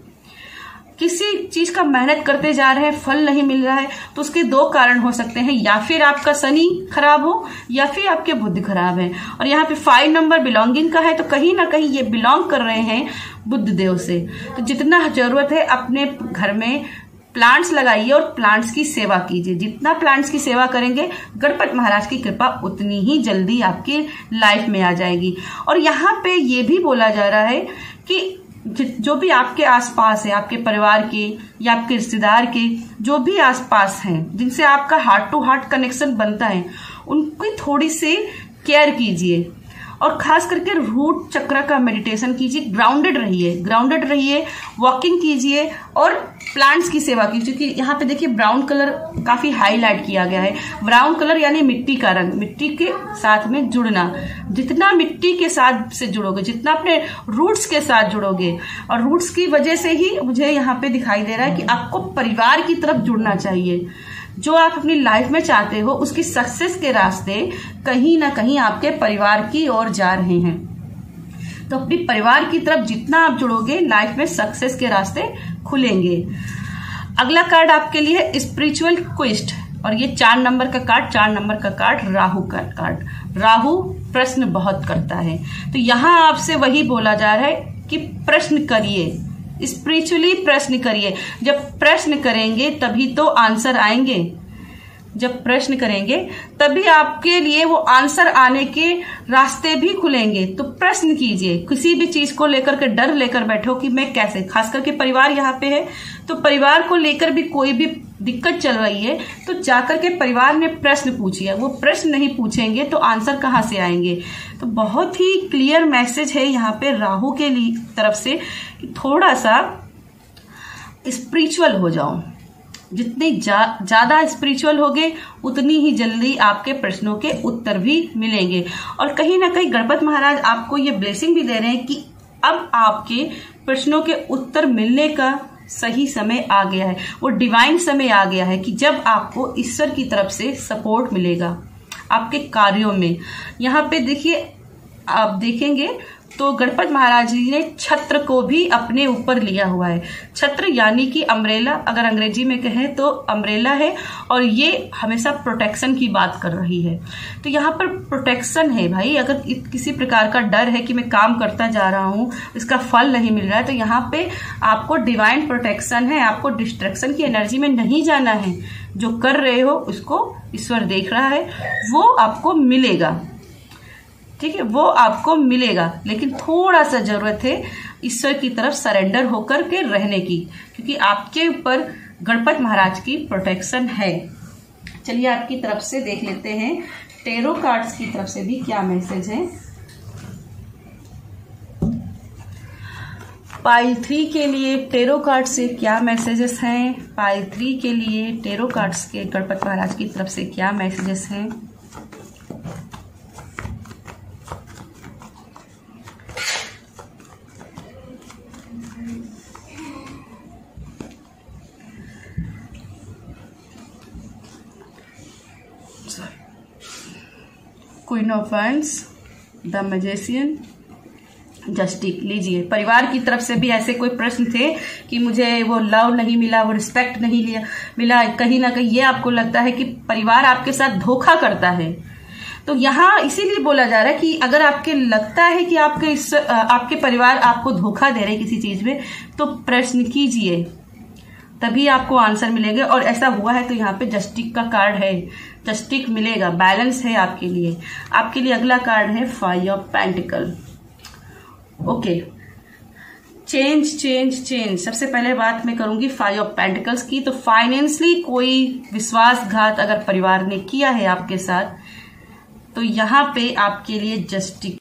किसी चीज़ का मेहनत करते जा रहे हैं, फल नहीं मिल रहा है तो उसके दो कारण हो सकते हैं। या फिर आपका शनि खराब हो, या फिर आपके बुद्ध खराब है। और यहाँ पे फाइव नंबर बिलोंगिंग का है तो कहीं ना कहीं ये बिलोंग कर रहे हैं बुद्ध देव से। तो जितना ज़रूरत है, अपने घर में प्लांट्स लगाइए और प्लांट्स की सेवा कीजिए। जितना प्लांट्स की सेवा करेंगे, गणपत महाराज की कृपा उतनी ही जल्दी आपकी लाइफ में आ जाएगी। और यहाँ पे ये भी बोला जा रहा है कि जो भी आपके आसपास है, आपके परिवार के या आपके रिश्तेदार के, जो भी आसपास हैं, जिनसे आपका हार्ट टू हार्ट कनेक्शन बनता है, उनकी थोड़ी सी केयर कीजिए। और खास करके रूट चक्र का मेडिटेशन कीजिए। ग्राउंडेड रहिए। ग्राउंडेड रहिए वॉकिंग कीजिए और प्लांट्स की सेवा कीजिए। क्योंकि यहाँ पे देखिए ब्राउन कलर काफ़ी हाईलाइट किया गया है। ब्राउन कलर यानी मिट्टी का रंग, मिट्टी के साथ में जुड़ना। जितना मिट्टी के साथ से जुड़ोगे, जितना अपने रूट्स के साथ जुड़ोगे, और रूट्स की वजह से ही मुझे यहाँ पे दिखाई दे रहा है कि आपको परिवार की तरफ़ जुड़ना चाहिए। जो आप अपनी लाइफ में चाहते हो, उसकी सक्सेस के रास्ते कहीं ना कहीं आपके परिवार की ओर जा रहे हैं। तो अपने परिवार की तरफ़ जितना आप जुड़ोगे लाइफ में सक्सेस के रास्ते खुलेंगे। अगला कार्ड आपके लिए है स्पिरिचुअल क्विस्ट और ये चार नंबर का कार्ड चार नंबर का कार्ड राहु का कार्ड राहु प्रश्न बहुत करता है। तो यहाँ आपसे वही बोला जा रहा है कि प्रश्न करिए। स्पिरिचुअली प्रश्न करिए। जब प्रश्न करेंगे, तभी तो आंसर आएँगे। जब प्रश्न करेंगे, तभी आपके लिए वो आंसर आने के रास्ते भी खुलेंगे। तो प्रश्न कीजिए, किसी भी चीज़ को लेकर के डर लेकर बैठो कि मैं कैसे? खास करके परिवार यहाँ पे है तो परिवार को लेकर भी कोई भी दिक्कत चल रही है तो जाकर के परिवार में प्रश्न पूछिए। वो प्रश्न नहीं पूछेंगे तो आंसर कहाँ से आएँगे? तो बहुत ही क्लियर मैसेज है यहाँ पे राहु के तरफ़ से। थोड़ा सा स्पिरिचुअल हो जाओ जितनी ज़्यादा जा, स्पिरिचुअल होगे उतनी ही जल्दी आपके प्रश्नों के उत्तर भी मिलेंगे। और कहीं ना कहीं गणपत महाराज आपको ये ब्लेसिंग भी दे रहे हैं कि अब आपके प्रश्नों के उत्तर मिलने का सही समय आ गया है। वो डिवाइन समय आ गया है कि जब आपको ईश्वर की तरफ़ से सपोर्ट मिलेगा आपके कार्यों में। यहाँ पे देखिए आप देखेंगे तो गणपत महाराज जी ने छत्र को भी अपने ऊपर लिया हुआ है। छत्र यानी कि अम्ब्रेला, अगर अंग्रेज़ी में कहें तो अम्ब्रेला है, और ये हमेशा प्रोटेक्शन की बात कर रही है। तो यहाँ पर प्रोटेक्शन है भाई, अगर किसी प्रकार का डर है कि मैं काम करता जा रहा हूँ, इसका फल नहीं मिल रहा है तो यहाँ पे आपको डिवाइन प्रोटेक्शन है, आपको डिस्ट्रक्शन की एनर्जी में नहीं जाना है। जो कर रहे हो, उसको ईश्वर देख रहा है, वो आपको मिलेगा। ठीक है, वो आपको मिलेगा। लेकिन थोड़ा सा ज़रूरत है ईश्वर की तरफ़ सरेंडर होकर के रहने की, क्योंकि आपके ऊपर गणपत महाराज की प्रोटेक्शन है। चलिए आपकी तरफ़ से देख लेते हैं टेरो कार्ड्स की तरफ़ से भी क्या मैसेज है। पाइल थ्री के लिए टेरो कार्ड से क्या मैसेजेस हैं? पाइल थ्री के लिए टेरो कार्ड्स के गणपत महाराज की तरफ़ से क्या मैसेजेस हैं? Queen of wands the magician justice लीजिए। परिवार की तरफ़ से भी ऐसे कोई प्रश्न थे कि मुझे वो लव नहीं मिला, वो रिस्पेक्ट नहीं लिया, मिला, कहीं ना कहीं ये आपको लगता है कि परिवार आपके साथ धोखा करता है। तो यहाँ इसीलिए बोला जा रहा है कि अगर आपके लगता है कि आपके इस आपके परिवार आपको धोखा दे रहे किसी चीज़ में तो प्रश्न कीजिए। तभी आपको आंसर मिलेगा। और ऐसा हुआ है तो यहाँ पे जस्टिक का कार्ड है। जस्टिक मिलेगा बैलेंस है आपके लिए। आपके लिए अगला कार्ड है five of pentacles okay change change change सबसे पहले बात मैं करूँगी फाइव ऑफ़ पेंटिकल्स की। तो फाइनेंसली कोई विश्वासघात अगर परिवार ने किया है आपके साथ तो यहाँ पे आपके लिए जस्टिक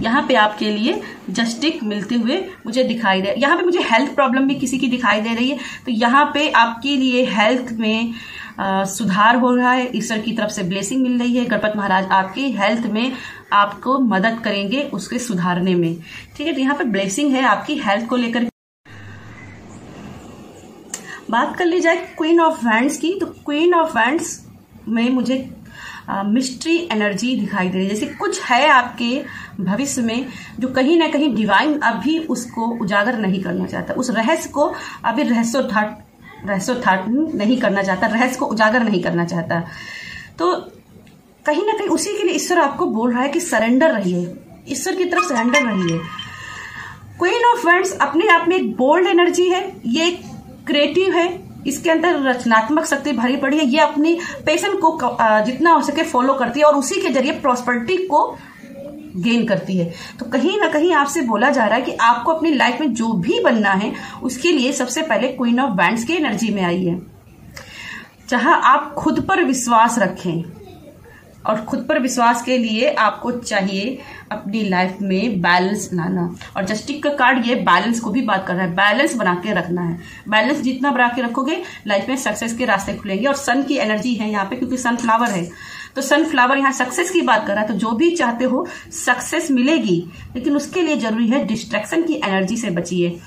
यहाँ पे आपके लिए जस्टिक मिलते हुए मुझे दिखाई दे यहाँ पे मुझे हेल्थ प्रॉब्लम भी किसी की दिखाई दे रही है। तो यहाँ पे आपके लिए हेल्थ में सुधार हो रहा है। ईश्वर की तरफ़ से ब्लेसिंग मिल रही है। गणपत महाराज आपकी हेल्थ में आपको मदद करेंगे उसके सुधारने में। ठीक है तो यहाँ पर ब्लेसिंग है आपकी हेल्थ को लेकर। बात कर ली जाए क्वीन ऑफ़ वैंड्स की तो क्वीन ऑफ़ वैंड्स में मुझे मिस्ट्री एनर्जी दिखाई दे रही है। जैसे कुछ है आपके भविष्य में जो कहीं ना कहीं डिवाइन अभी उसको उजागर नहीं करना चाहता। उस रहस्य को अभी रहस्योद्धाट रहस्योद्धाटन नहीं करना चाहता, रहस्य को उजागर नहीं करना चाहता। तो कहीं ना कहीं उसी के लिए ईश्वर आपको बोल रहा है कि सरेंडर रहिए। ईश्वर की तरफ़ सरेंडर रहिए। क्वीन ऑफ़ वैंड्स अपने आप में एक बोल्ड एनर्जी है, ये एक क्रिएटिव है, इसके अंदर रचनात्मक शक्ति भरी पड़ी है, ये अपनी पेशेंट को जितना हो सके फॉलो करती है और उसी के ज़रिए प्रॉस्पेरिटी को गेन करती है। तो कहीं ना कहीं आपसे बोला जा रहा है कि आपको अपनी लाइफ में जो भी बनना है, उसके लिए सबसे पहले क्वीन ऑफ़ बैंड्स की एनर्जी में आई है जहाँ आप खुद पर विश्वास रखें और खुद पर विश्वास के लिए आपको चाहिए अपनी लाइफ में बैलेंस लाना। और जस्टिक का कार्ड ये बैलेंस को भी बात कर रहा है। बैलेंस बना के रखना है। बैलेंस जितना बना के रखोगे लाइफ में सक्सेस के रास्ते खुलेंगे और सन की एनर्जी है यहाँ पे, क्योंकि सनफ्लावर है। तो सनफ्लावर यहाँ सक्सेस की बात कर रहा है तो जो भी चाहते हो सक्सेस मिलेगी, लेकिन उसके लिए ज़रूरी है डिस्ट्रैक्शन की एनर्जी से बचिए।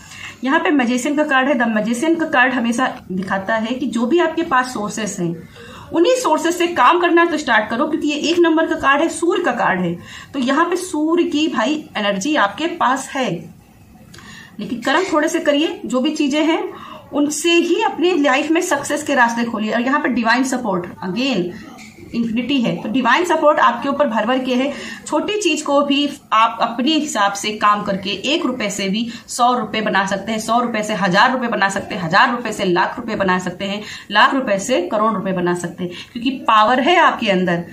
यहाँ पे मजेशियन का कार्ड है द मजेशियन का कार्ड हमेशा दिखाता है कि जो भी आपके पास सोर्सेस हैं, उन्हीं सोर्सेस से काम करना तो स्टार्ट करो, क्योंकि ये एक नंबर का कार्ड है सूर्य का कार्ड है। तो यहाँ पे सूर्य की भाई एनर्जी आपके पास है। लेकिन कर्म थोड़े से करिए, जो भी चीज़ें हैं, उनसे ही अपनी लाइफ में सक्सेस के रास्ते खोलिए। और यहाँ पे डिवाइन सपोर्ट अगेन इन्फिनिटी है। तो डिवाइन सपोर्ट आपके ऊपर भर भर के है। छोटी चीज़ को भी आप अपने हिसाब से काम करके एक रुपए से भी सौ रुपए बना सकते हैं। सौ रुपए से हज़ार रुपए बना सकते हैं। हज़ार रुपए से लाख रुपए बना सकते हैं। लाख रुपए से करोड़ रुपए बना सकते हैं। क्योंकि पावर है आपके अंदर।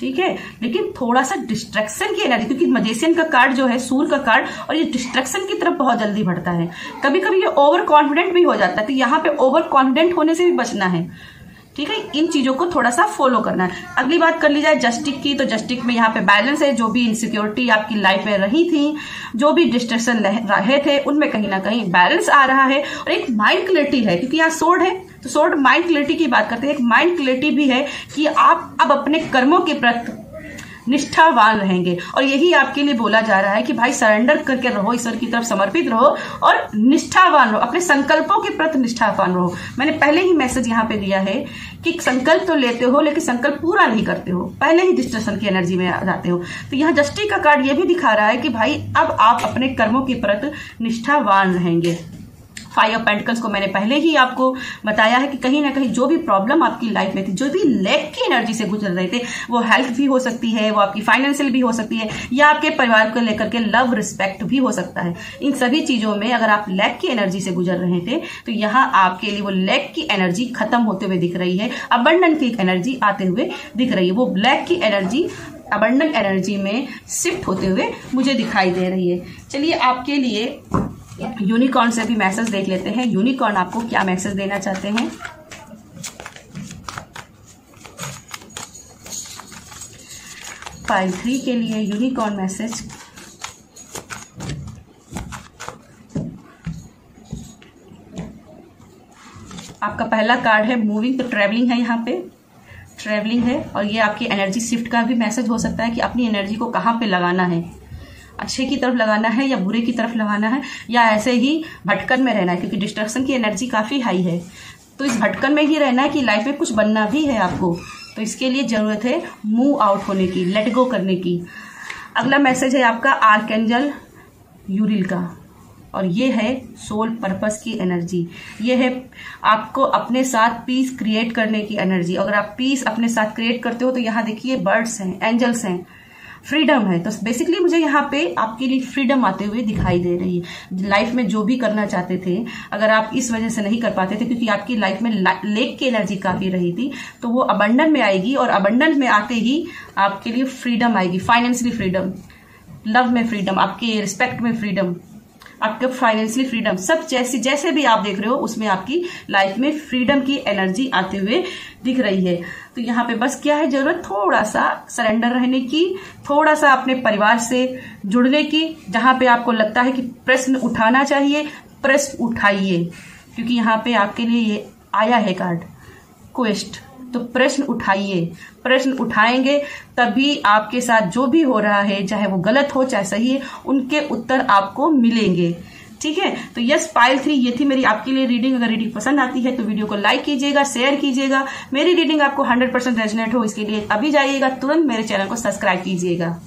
ठीक है? लेकिन थोड़ा सा डिस्ट्रैक्शन की एनर्जी क्योंकि मजेशियन का कार्ड जो है सूर का कार्ड और ये डिस्ट्रैक्शन की तरफ़ बहुत जल्दी बढ़ता है। कभी कभी ये ओवर कॉन्फिडेंट भी हो जाता है। तो यहाँ पे ओवर कॉन्फिडेंट होने से भी बचना है। ठीक है? इन चीज़ों को थोड़ा सा फॉलो करना है। अगली बात कर ली जाए जस्टिक की तो जस्टिक में यहाँ पे बैलेंस है। जो भी इनसिक्योरिटी आपकी लाइफ में रही थी, जो भी डिस्ट्रेक्शन रहे थे, उनमें कहीं ना कहीं बैलेंस आ रहा है। और एक माइंड क्लियरिटी है, क्योंकि यहाँ सोड है। तो सोड माइंड क्लियरिटी की बात करते हैं। एक माइंड क्लियरिटी भी है कि आप अब अपने कर्मों के प्रति निष्ठावान रहेंगे। और यही आपके लिए बोला जा रहा है कि भाई सरेंडर करके रहो, ईश्वर की तरफ़ समर्पित रहो और निष्ठावान रहो, अपने संकल्पों के प्रति निष्ठावान रहो। मैंने पहले ही मैसेज यहाँ पे दिया है कि संकल्प तो लेते हो, लेकिन संकल्प पूरा नहीं करते हो। पहले ही डिस्ट्रेशन की एनर्जी में आ जाते हो। तो यहाँ जस्टिस का कार्ड ये भी दिखा रहा है कि भाई, अब आप अपने कर्मों के प्रति निष्ठावान रहेंगे। फाइव ऑफ़ पेंटिकल्स को मैंने पहले ही आपको बताया है कि कहीं ना कहीं जो भी प्रॉब्लम आपकी लाइफ में थी, जो भी लैक की एनर्जी से गुजर रहे थे, वो हेल्थ भी हो सकती है, वो आपकी फाइनेंशियल भी हो सकती है, या आपके परिवार को लेकर के लव रिस्पेक्ट भी हो सकता है। इन सभी चीज़ों में अगर आप लैक की एनर्जी से गुजर रहे थे तो यहाँ आपके लिए वो लैक की एनर्जी खत्म होते हुए दिख रही है। अबंडन की एनर्जी आते हुए दिख रही है। वो ब्लैक की एनर्जी अबंडन एनर्जी में शिफ्ट होते हुए मुझे दिखाई दे रही है। चलिए आपके लिए यूनिकॉर्न से भी मैसेज देख लेते हैं। यूनिकॉर्न आपको क्या मैसेज देना चाहते हैं? फ़ाइल थ्री के लिए यूनिकॉर्न मैसेज। आपका पहला कार्ड है मूविंग तो ट्रेवलिंग है यहाँ पे। ट्रेवलिंग है और ये आपकी एनर्जी शिफ्ट का भी मैसेज हो सकता है कि अपनी एनर्जी को कहाँ पे लगाना है। अच्छे की तरफ़ लगाना है या बुरे की तरफ़ लगाना है, या ऐसे ही भटकन में रहना है, क्योंकि डिस्ट्रक्शन की एनर्जी काफ़ी हाई है। तो इस भटकन में ही रहना है कि लाइफ में कुछ बनना भी है आपको। तो इसके लिए ज़रूरत है मूव आउट होने की लेट गो करने की। अगला मैसेज है आपका आर्केंजल यूरिल का, और ये है सोल पर्पस की एनर्जी ये है आपको अपने साथ पीस क्रिएट करने की एनर्जी अगर आप पीस अपने साथ क्रिएट करते हो तो यहाँ देखिए बर्ड्स हैं एंजल्स हैं। फ्रीडम है। तो बेसिकली मुझे यहाँ पे आपके लिए फ्रीडम आते हुए दिखाई दे रही है। लाइफ में जो भी करना चाहते थे, अगर आप इस वजह से नहीं कर पाते थे, क्योंकि आपकी लाइफ में लेक की एनर्जी काफ़ी रही थी तो वो अबंडन में आएगी और अबंडन में आते ही आपके लिए फ्रीडम आएगी। फाइनेंशियली फ्रीडम लव में फ्रीडम, आपके रिस्पेक्ट में फ्रीडम, आपके फाइनेंशियली फ्रीडम, सब जैसे जैसे भी आप देख रहे हो, उसमें आपकी लाइफ में फ्रीडम की एनर्जी आते हुए दिख रही है। तो यहाँ पे बस क्या है ज़रूरत? थोड़ा सा सरेंडर रहने की थोड़ा सा अपने परिवार से जुड़ने की, जहाँ पे आपको लगता है कि प्रश्न उठाना चाहिए, प्रश्न उठाइए। क्योंकि यहाँ पे आपके लिए ये आया है कार्ड क्वेस्ट तो प्रश्न उठाइए। प्रश्न उठाएँगे, तभी आपके साथ जो भी हो रहा है, चाहे वो गलत हो, चाहे सही है, उनके उत्तर आपको मिलेंगे। ठीक है? तो यस पाइल थ्री ये थी मेरी आपके लिए रीडिंग अगर रीडिंग पसंद आती है तो वीडियो को लाइक कीजिएगा शेयर कीजिएगा। मेरी रीडिंग आपको हंड्रेड परसेंट रेजनेट हो, इसके लिए अभी जाइएगा, तुरंत मेरे चैनल को सब्सक्राइब कीजिएगा।